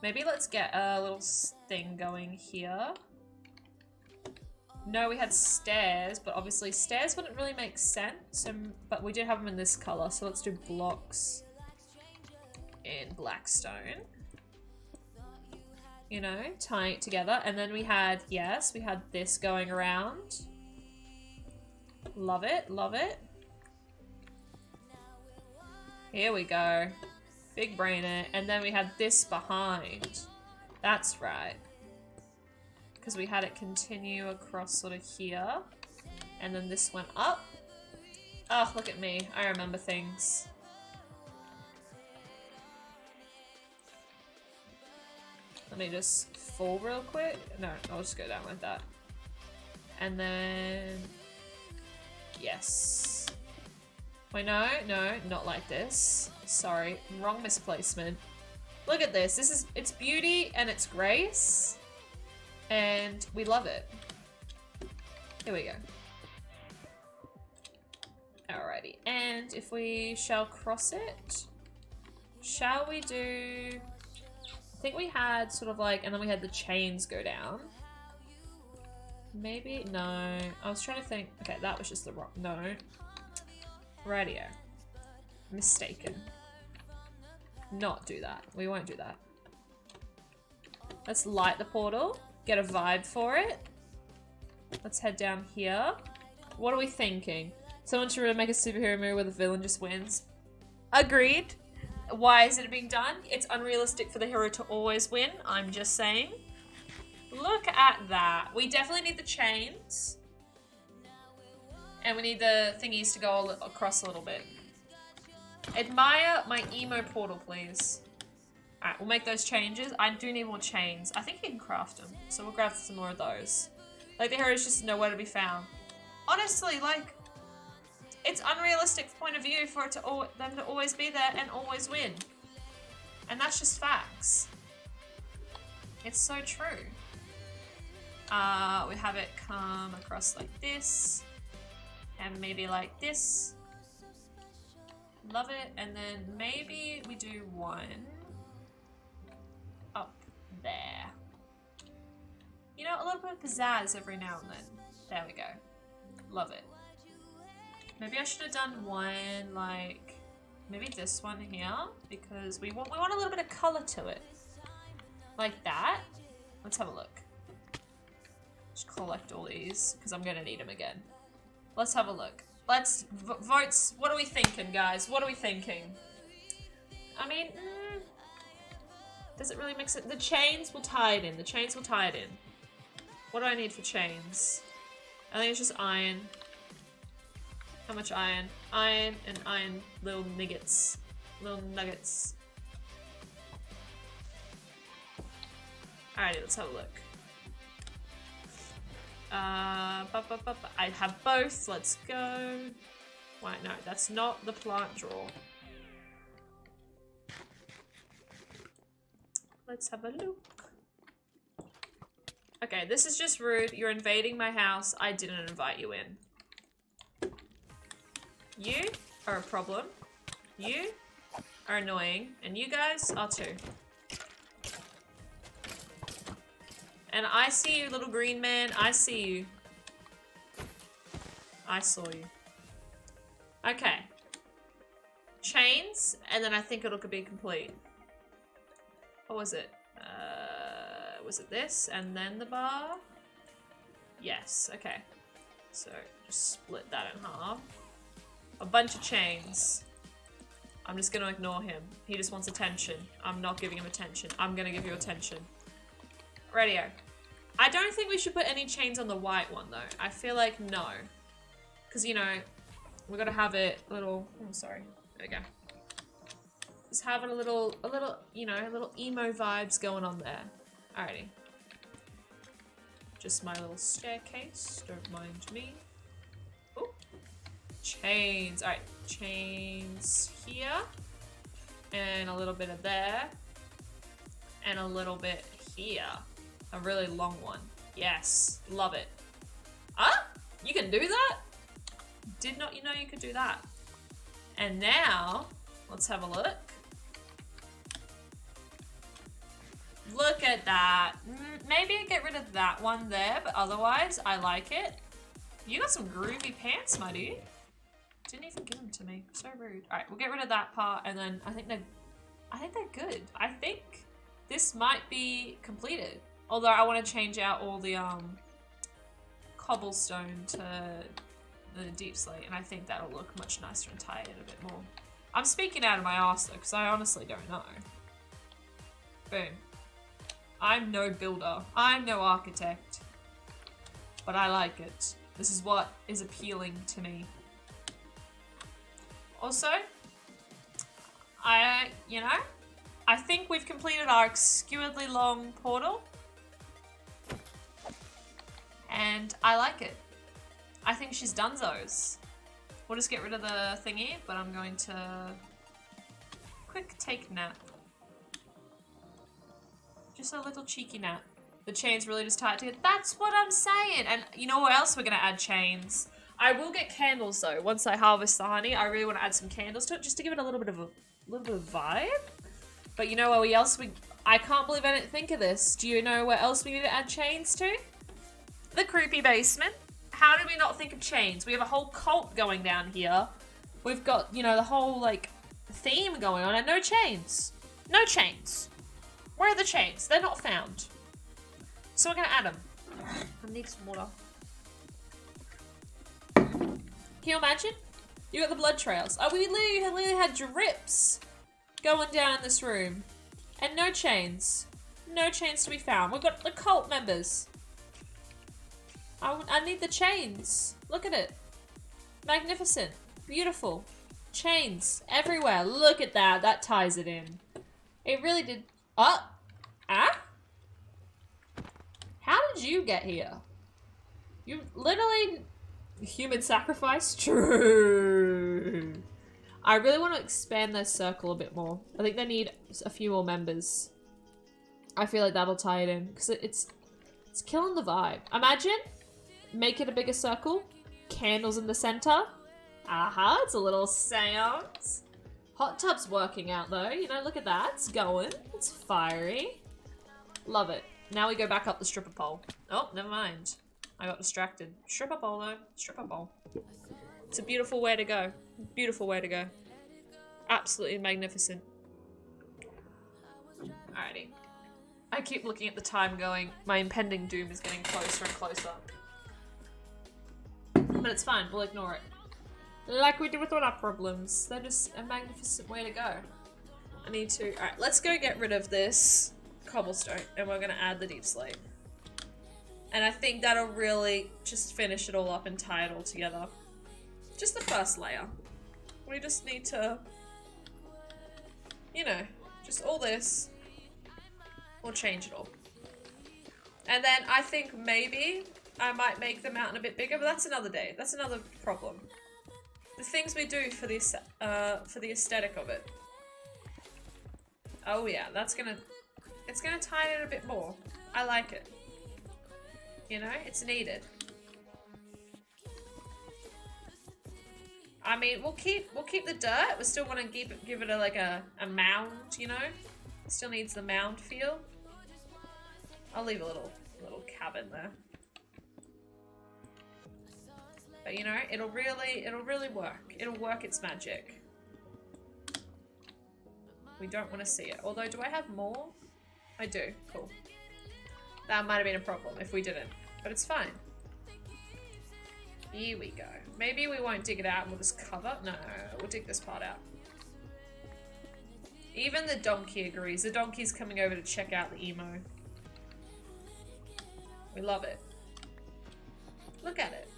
maybe let's get a little thing going here. No, we had stairs, but obviously stairs wouldn't really make sense. Um, but we did have them in this color, so let's do blocks in blackstone. You know, tying it together. And then we had, yes, we had this going around. Love it, love it. Here we go. Big brain it. And then we had this behind. That's right. Because we had it continue across sort of here. And then this went up. Oh, look at me. I remember things. Let me just fall real quick. No, I'll just go down like that. And then... Yes. Wait, no, no, not like this. Sorry, wrong misplacement. Look at this. This is, it's beauty and it's grace. And we love it. Here we go. Alrighty, and if we shall cross it, shall we do I think we had sort of like, and then we had the chains go down. Maybe, no. I was trying to think, okay, that was just the wrong, no. Radio. Mistaken. Not do that. We won't do that. Let's light the portal. Get a vibe for it. Let's head down here. What are we thinking? Someone should really make a superhero movie where the villain just wins. Agreed. Why is it being done? It's unrealistic for the hero to always win. I'm just saying. Look at that. We definitely need the chains. And we need the thingies to go across a little bit. Admire my emo portal, please. Alright, we'll make those changes. I do need more chains. I think you can craft them. So we'll grab some more of those. Like, the heroes just nowhere to be found. Honestly, like, it's unrealistic point of view for it to al them to always be there and always win. And that's just facts. It's so true. Uh, we have it come across like this. And maybe like this. Love it. And then maybe we do one up there. You know, a little bit of pizzazz every now and then. There we go. Love it. Maybe I should have done one like maybe this one here because we want we want a little bit of color to it. Like that. Let's have a look. Just collect all these because I'm gonna need them again. Let's have a look. Let's votes. What are we thinking, guys? What are we thinking? I mean, mm, does it really mix it? The chains will tie it in. The chains will tie it in. What do I need for chains? I think it's just iron. How much iron? Iron and iron little nuggets. Little nuggets. Alrighty, let's have a look. Uh, bu bu bu I have both. Let's go. Wait, no, that's not the plant drawer. Let's have a look. Okay, this is just rude. You're invading my house. I didn't invite you in. You are a problem. You are annoying. And you guys are too. And I see you, little green man. I see you. I saw you. Okay. chains, and then I think it'll be complete. What was it? Uh, was it this, and then the bar? Yes, okay. So, just split that in half. A bunch of chains. I'm just gonna ignore him. He just wants attention. I'm not giving him attention. I'm gonna give you attention. Radio. I don't think we should put any chains on the white one though. I feel like no. Because, you know, we're gonna have it a little, I'm oh, sorry. There we go. Just having a little, a little, you know, a little emo vibes going on there. Alrighty. Just my little staircase, don't mind me. Oh, chains. Alright, chains here. And a little bit of there. And a little bit here. A really long one. Yes, love it. Ah, you can do that? Did not you know you could do that? And now, let's have a look. Look at that. Maybe I get rid of that one there, but otherwise, I like it. You got some groovy pants, my dude. Didn't even give them to me. So rude. Alright, we'll get rid of that part, and then I think they're... I think they're good. I think this might be completed. Although I want to change out all the um, cobblestone to the deep slate, and I think that'll look much nicer and tie it a bit more. I'm speaking out of my ass though, because I honestly don't know. Boom. I'm no builder. I'm no architect. But I like it. This is what is appealing to me. Also, I, you know, I think we've completed our obscurely long portal. And I like it. I think she's done those. We'll just get rid of the thingy, but I'm going to quick take nap. Just a little cheeky nap. The chain's really just tight together. That's what I'm saying. And you know what else we're going to add chains? I will get candles though. Once I harvest the honey, I really want to add some candles to it just to give it a little bit of a little bit of vibe. But you know what else we... I can't believe I didn't think of this. Do you know where else we need to add chains to? The creepy basement. How did we not think of chains? We have a whole cult going down here. We've got, you know, the whole, like, theme going on and no chains. No chains. Where are the chains? They're not found. So we're gonna add them. I need some water. Can you imagine? You got the blood trails. Oh, we literally, had drips going down this room. And no chains. No chains to be found. We've got the cult members. I, I need the chains. Look at it. Magnificent. Beautiful. Chains everywhere. Look at that. That ties it in. It really did. Oh. Ah? How did you get here? You literally... Human sacrifice? True. I really want to expand their circle a bit more. I think they need a few more members. I feel like that'll tie it in. Because it's... It's killing the vibe. Imagine make it a bigger circle. Candles in the center. Aha, it's a little seance. Hot tub's working out though, you know, look at that. It's going. It's fiery. Love it. Now we go back up the stripper pole. Oh, never mind. I got distracted. Stripper pole though. Stripper pole. It's a beautiful way to go. Beautiful way to go. Absolutely magnificent. Alrighty. I keep looking at the time going, my impending doom is getting closer and closer. But it's fine, we'll ignore it. Like we do with all our problems. They're just a magnificent way to go. I need to... Alright, let's go get rid of this cobblestone and we're gonna add the deep slate. And I think that'll really just finish it all up and tie it all together. Just the first layer. We just need to... You know, just all this. We'll change it all. And then I think maybe I might make the mountain a bit bigger, but that's another day. That's another problem. The things we do for the, uh, for the aesthetic of it. Oh yeah, that's gonna... It's gonna tie it a bit more. I like it. You know, it's needed. I mean, we'll keep we'll keep the dirt. We still want to give it give it a, like a, a mound, you know. Still needs the mound feel. I'll leave a little little cabin there. But you know, it'll really, it'll really work. It'll work its magic. We don't want to see it. Although, do I have more? I do. Cool. That might have been a problem if we didn't. But it's fine. Here we go. Maybe we won't dig it out and we'll just cover. No, we'll dig this part out. Even the donkey agrees. The donkey's coming over to check out the emo. We love it. Look at it.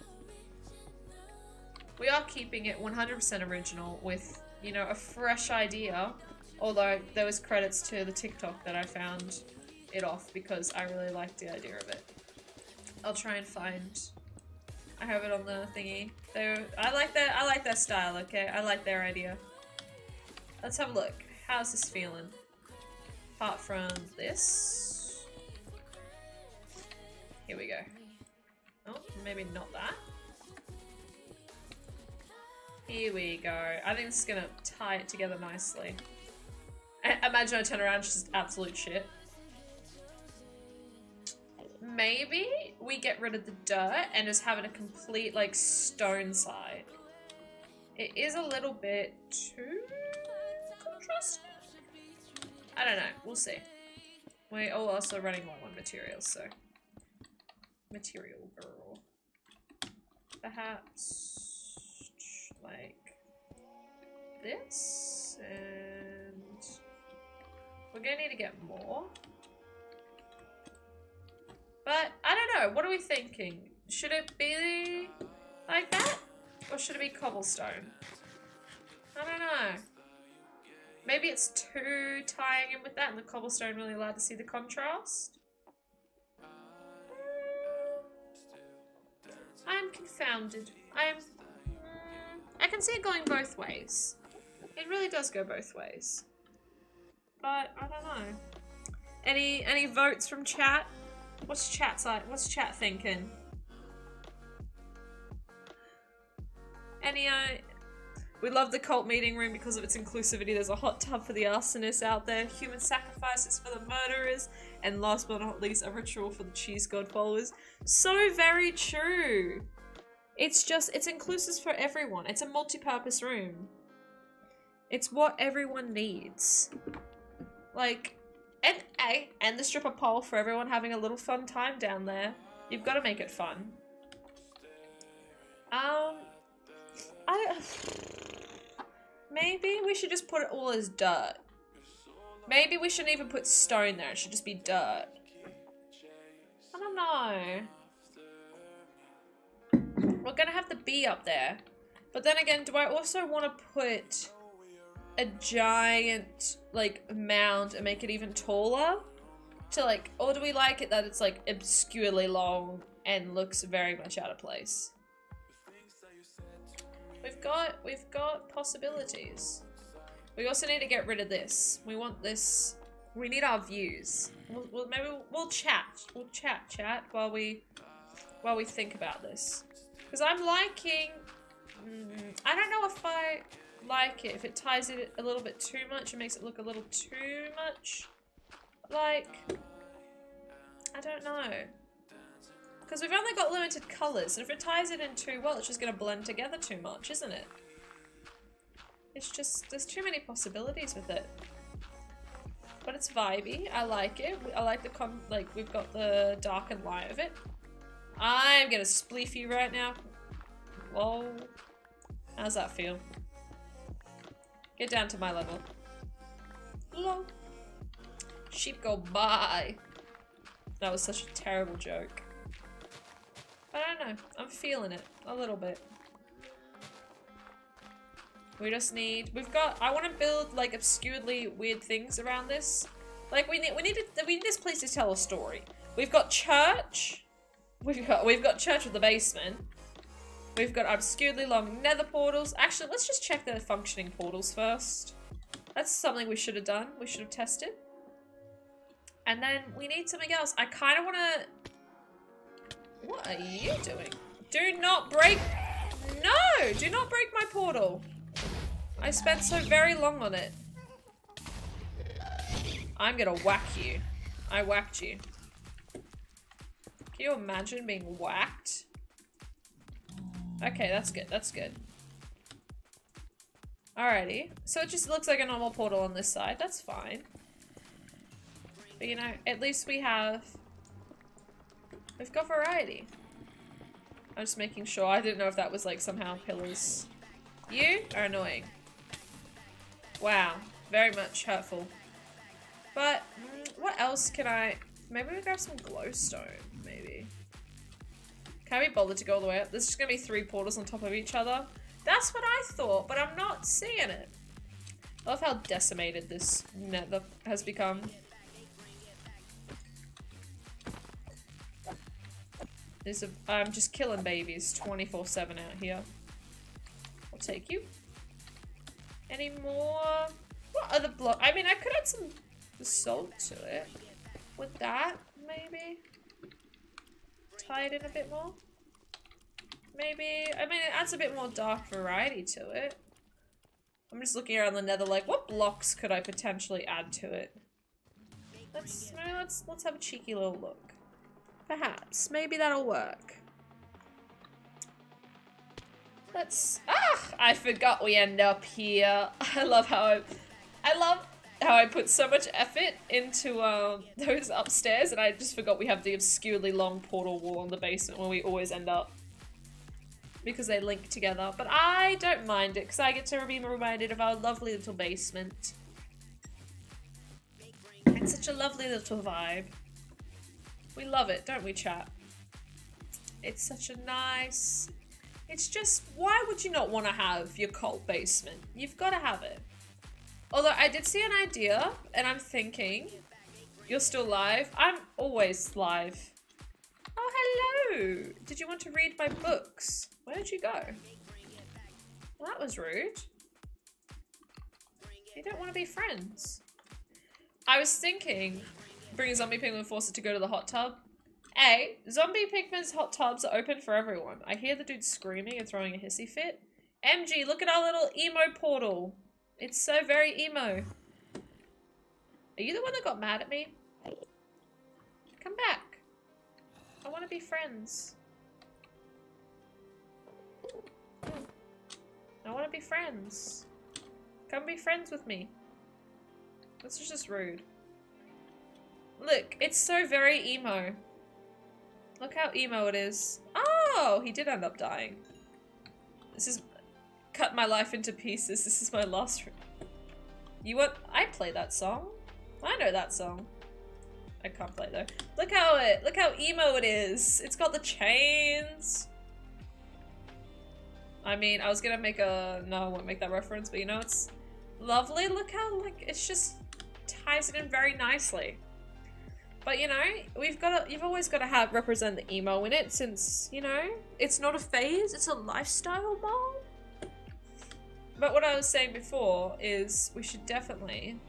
We are keeping it 100% original with, you know, a fresh idea. Although there was credits to the TikTok that I found it off because I really liked the idea of it. I'll try and find I have it on the thingy. They I like that I like that style, okay? I like their idea. Let's have a look. How's this feeling? Apart from this. Here we go. Oh, maybe not that. Here we go. I think this is gonna tie it together nicely. I imagine I turn around, just absolute shit. Maybe we get rid of the dirt and just have it a complete, like, stone side. It is a little bit too contrasting. I don't know. We'll see. We are all also running low on materials, so. Material girl. Perhaps like this and we're gonna need to get more. But I don't know, what are we thinking? Should it be like that? Or should it be cobblestone? I don't know. Maybe it's too tying in with that and the cobblestone really allowed to see the contrast? Mm, I'm confounded. I'm... I can see it going both ways. It really does go both ways. But, I don't know. Any any votes from chat? What's chat like? What's chat thinking? Any, uh... We love the cult meeting room because of its inclusivity. There's a hot tub for the arsonists out there, human sacrifices for the murderers, and last but not least, a ritual for the cheese god followers. So very true! It's just, it's inclusive for everyone. It's a multi-purpose room. It's what everyone needs. Like, and a and the stripper pole for everyone having a little fun time down there. You've got to make it fun. Um, I maybe we should just put it all as dirt. Maybe we shouldn't even put stone there. It should just be dirt. I don't know. We're gonna have the bee up there. But then again, do I also want to put a giant like mound and make it even taller? To like or do we like it that it's like obscurely long and looks very much out of place? We've got we've got possibilities. We also need to get rid of this. We want this we need our views. We'll, we'll maybe we'll, we'll chat. We'll chat chat while we while we think about this because i'm liking mm, i don't know if i like it. If it ties it a little bit too much and makes it look a little too much like I don't know. Because we've only got limited colours and if it ties it in too well it's just going to blend together too much isn't it? It's just there's too many possibilities with it. But it's vibey. I like it. I like the com like we've got the dark and light of it I'm gonna spleef you right now whoa how's that feel Get down to my level. Hello. Sheep go by. That was such a terrible joke. I don't know. I'm feeling it. A little bit. We just need... We've got... I want to build, like, obscurely weird things around this. Like, we need... We need, we need this place to tell a story. We've got church. We've got... We've got church with the basement. We've got obscurely long nether portals. Actually, let's just check the functioning portals first. That's something we should have done. We should have tested. And then we need something else. I kind of want to... What are you doing? Do not break... No! Do not break my portal. I spent so very long on it. I'm gonna whack you. I whacked you. Can you imagine being whacked? Okay, that's good. That's good. Alrighty. So it just looks like a normal portal on this side. That's fine. But you know, at least we have... We've got variety. I'm just making sure. I didn't know if that was like somehow pillars. You are annoying. Wow. Very much hurtful. But, mm, what else can I... Maybe we grab some glowstone. Can we bother to go all the way up? There's just gonna be three portals on top of each other. That's what I thought, but I'm not seeing it. I love how decimated this nether has become. There's a, I'm just killing babies 24-7 out here. I'll take you. Any more? What other block? I mean, I could add some salt to it. With that, maybe? Tie it in a bit more? Maybe, I mean, it adds a bit more dark variety to it. I'm just looking around the nether like, what blocks could I potentially add to it? Let's, let's, let's have a cheeky little look. Perhaps, maybe that'll work. Let's, ah, I forgot we end up here. I love how I, I love how I put so much effort into um, those upstairs and I just forgot we have the obscurely long portal wall on the basement where we always end up because they link together. But I don't mind it because I get to be reminded of our lovely little basement. It's such a lovely little vibe. We love it, don't we, chat? It's such a nice... It's just, why would you not want to have your cult basement? You've got to have it. Although I did see an idea, and I'm thinking, you're still live? I'm always live. Oh, hello! Did you want to read my books? Where did you go? Well, that was rude. You don't want to be friends. I was thinking, bring zombie pigman force it to go to the hot tub. A, zombie pigman's hot tubs are open for everyone. I hear the dude screaming and throwing a hissy fit. MG, look at our little emo portal. It's so very emo. Are you the one that got mad at me? Come back. I want to be friends. I want to be friends. Come be friends with me. This is just rude. Look, it's so very emo. Look how emo it is. Oh, he did end up dying. This is cut my life into pieces. This is my last. You want? I play that song. I know that song. I can't play though. Look how it. Look how emo it is. It's got the chains. I mean, I was gonna make a no, I won't make that reference, but you know, it's lovely. Look how like it's just ties it in very nicely. But you know, we've got to, you've always got to have represent the emo in it since, you know, it's not a phase, it's a lifestyle mom. But what I was saying before is we should definitely,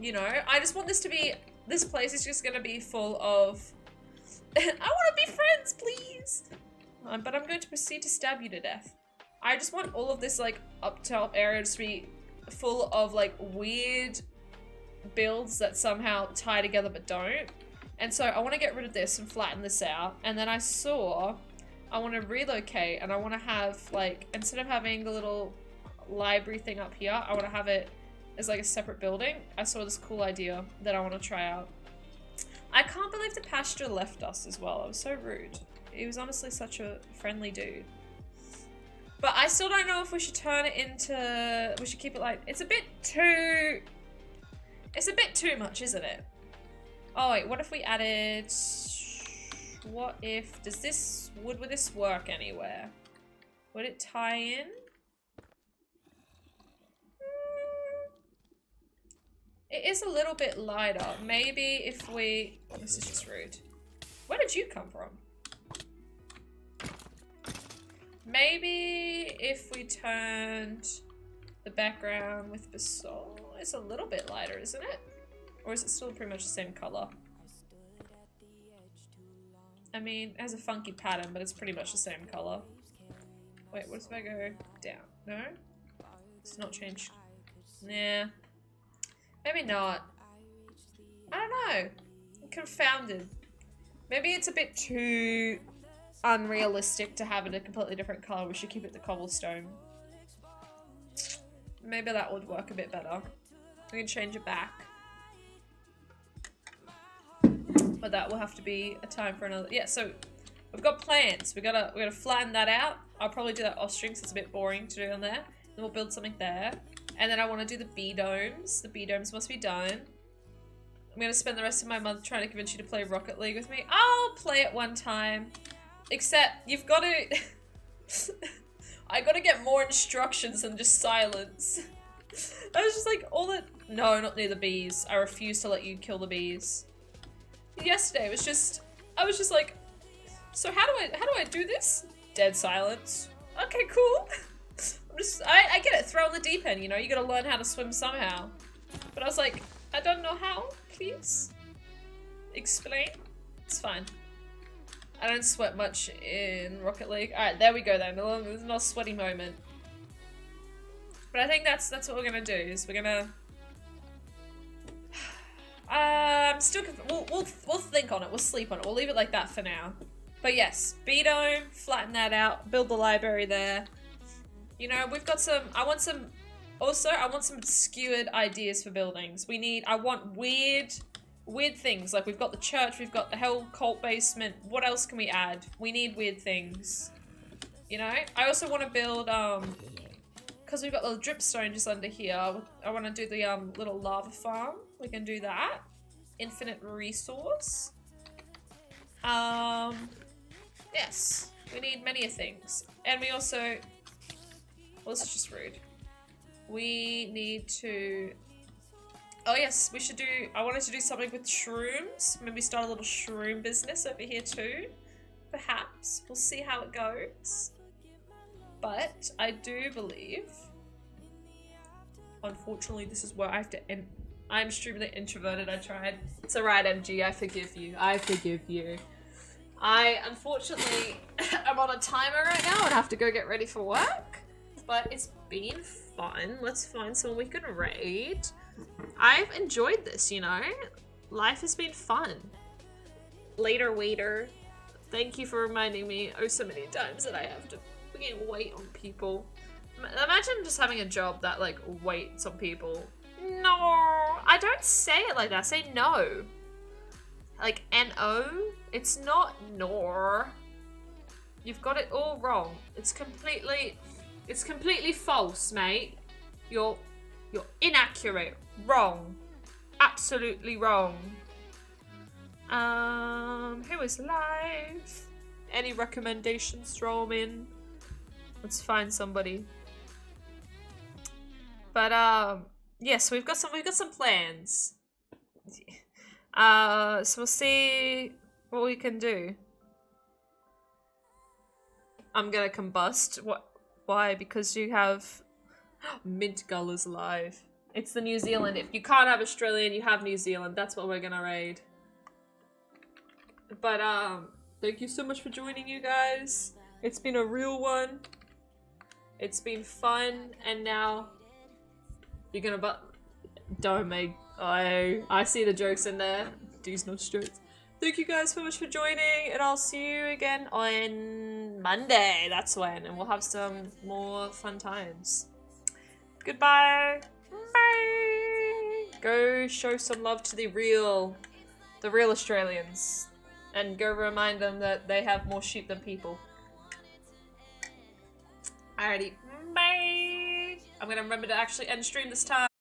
you know, I just want this to be, this place is just going to be full of, I want to be friends, please. Um, but I'm going to proceed to stab you to death. I just want all of this like up top area to be full of like weird builds that somehow tie together but don't. And so I want to get rid of this and flatten this out. And then I saw I want to relocate and I want to have like, instead of having the little library thing up here. I want to have it as like a separate building. I saw this cool idea that I want to try out. I can't believe the pastor left us as well. I was so rude. He was honestly such a friendly dude. But I still don't know if we should turn it into... We should keep it like... It's a bit too... It's a bit too much, isn't it? Oh, wait. What if we added... What if... Does this... Would, would this work anywhere? Would it tie in? It is a little bit lighter. Maybe if we... This is just rude. Where did you come from? Maybe if we turned the background with basalt. It's a little bit lighter, isn't it? Or is it still pretty much the same color? I mean, it has a funky pattern, but it's pretty much the same color. Wait, what if I go down? No? It's not changed. Nah. Maybe not. I don't know. I'm confounded. Maybe it's a bit too unrealistic to have it a completely different color. We should keep it the cobblestone. maybe that would work a bit better. We can change it back. But that will have to be a time for another. Yeah, so we've got plans. We gotta we gotta flatten that out. I'll probably do that off string it's a bit boring to do on there. Then we'll build something there. And then I want to do the bee domes. The bee domes must be done. I'm gonna spend the rest of my month trying to convince you to play Rocket League with me. I'll play it one time. Except you've got to. I gotta get more instructions than just silence. I was just like, all the. No, not near the bees. I refuse to let you kill the bees. Yesterday, was just. I was just like, so how do I how do I do this? Dead silence. Okay, cool. I'm I, I get it, throw in the deep end, you know, you gotta learn how to swim somehow. But I was like, I don't know how, please. Explain? It's fine. I don't sweat much in Rocket League. Alright, there we go then. There's no sweaty moment. But I think that's that's what we're gonna do, is we're gonna um, still, we'll, we'll, we'll think on it. We'll sleep on it. We'll leave it like that for now. But yes, bee dome, flatten that out, build the library there. You know, we've got some, I want some, also, I want some skewered ideas for buildings. We need, I want weird, weird things. Like, we've got the church, we've got the hell cult basement. What else can we add? We need weird things. You know? I also want to build, um, because we've got the dripstone just under here, I want to do the, um, little lava farm. We can do that. Infinite resource. Um, yes, we need many things. And we also well, this is just rude. We need to... Oh yes, we should do... I wanted to do something with shrooms. Maybe start a little shroom business over here too. Perhaps. We'll see how it goes. But I do believe... Unfortunately, this is where I have to end... I'm extremely introverted, I tried. It's alright, MG, I forgive you. I forgive you. I, unfortunately, am on a timer right now and have to go get ready for work but it's been fun. Let's find someone we can raid. I've enjoyed this, you know? Life has been fun. Later, waiter. Thank you for reminding me oh so many times that I have to fucking wait on people. Imagine just having a job that like waits on people. No, I don't say it like that. I say no. Like N-O. It's not nor. You've got it all wrong. It's completely it's completely false, mate. You're you're inaccurate. Wrong. Absolutely wrong. Um, who is live? Any recommendations, Roman? Let's find somebody. But um, yes, we've got some we've got some plans. Uh, so we'll see what we can do. I'm gonna combust. What? Why? Because you have Mint Gull is alive. It's the New Zealand. If you can't have Australian, you have New Zealand. That's what we're gonna raid. But, um, thank you so much for joining you guys. It's been a real one. It's been fun, and now you're gonna but don't make I I see the jokes in there. These no jokes. Thank you guys so much for joining, and I'll see you again on Monday. That's when, and we'll have some more fun times. Goodbye. Bye. Go show some love to the real, the real Australians, and go remind them that they have more sheep than people. Alrighty. Bye. I'm gonna remember to actually end stream this time.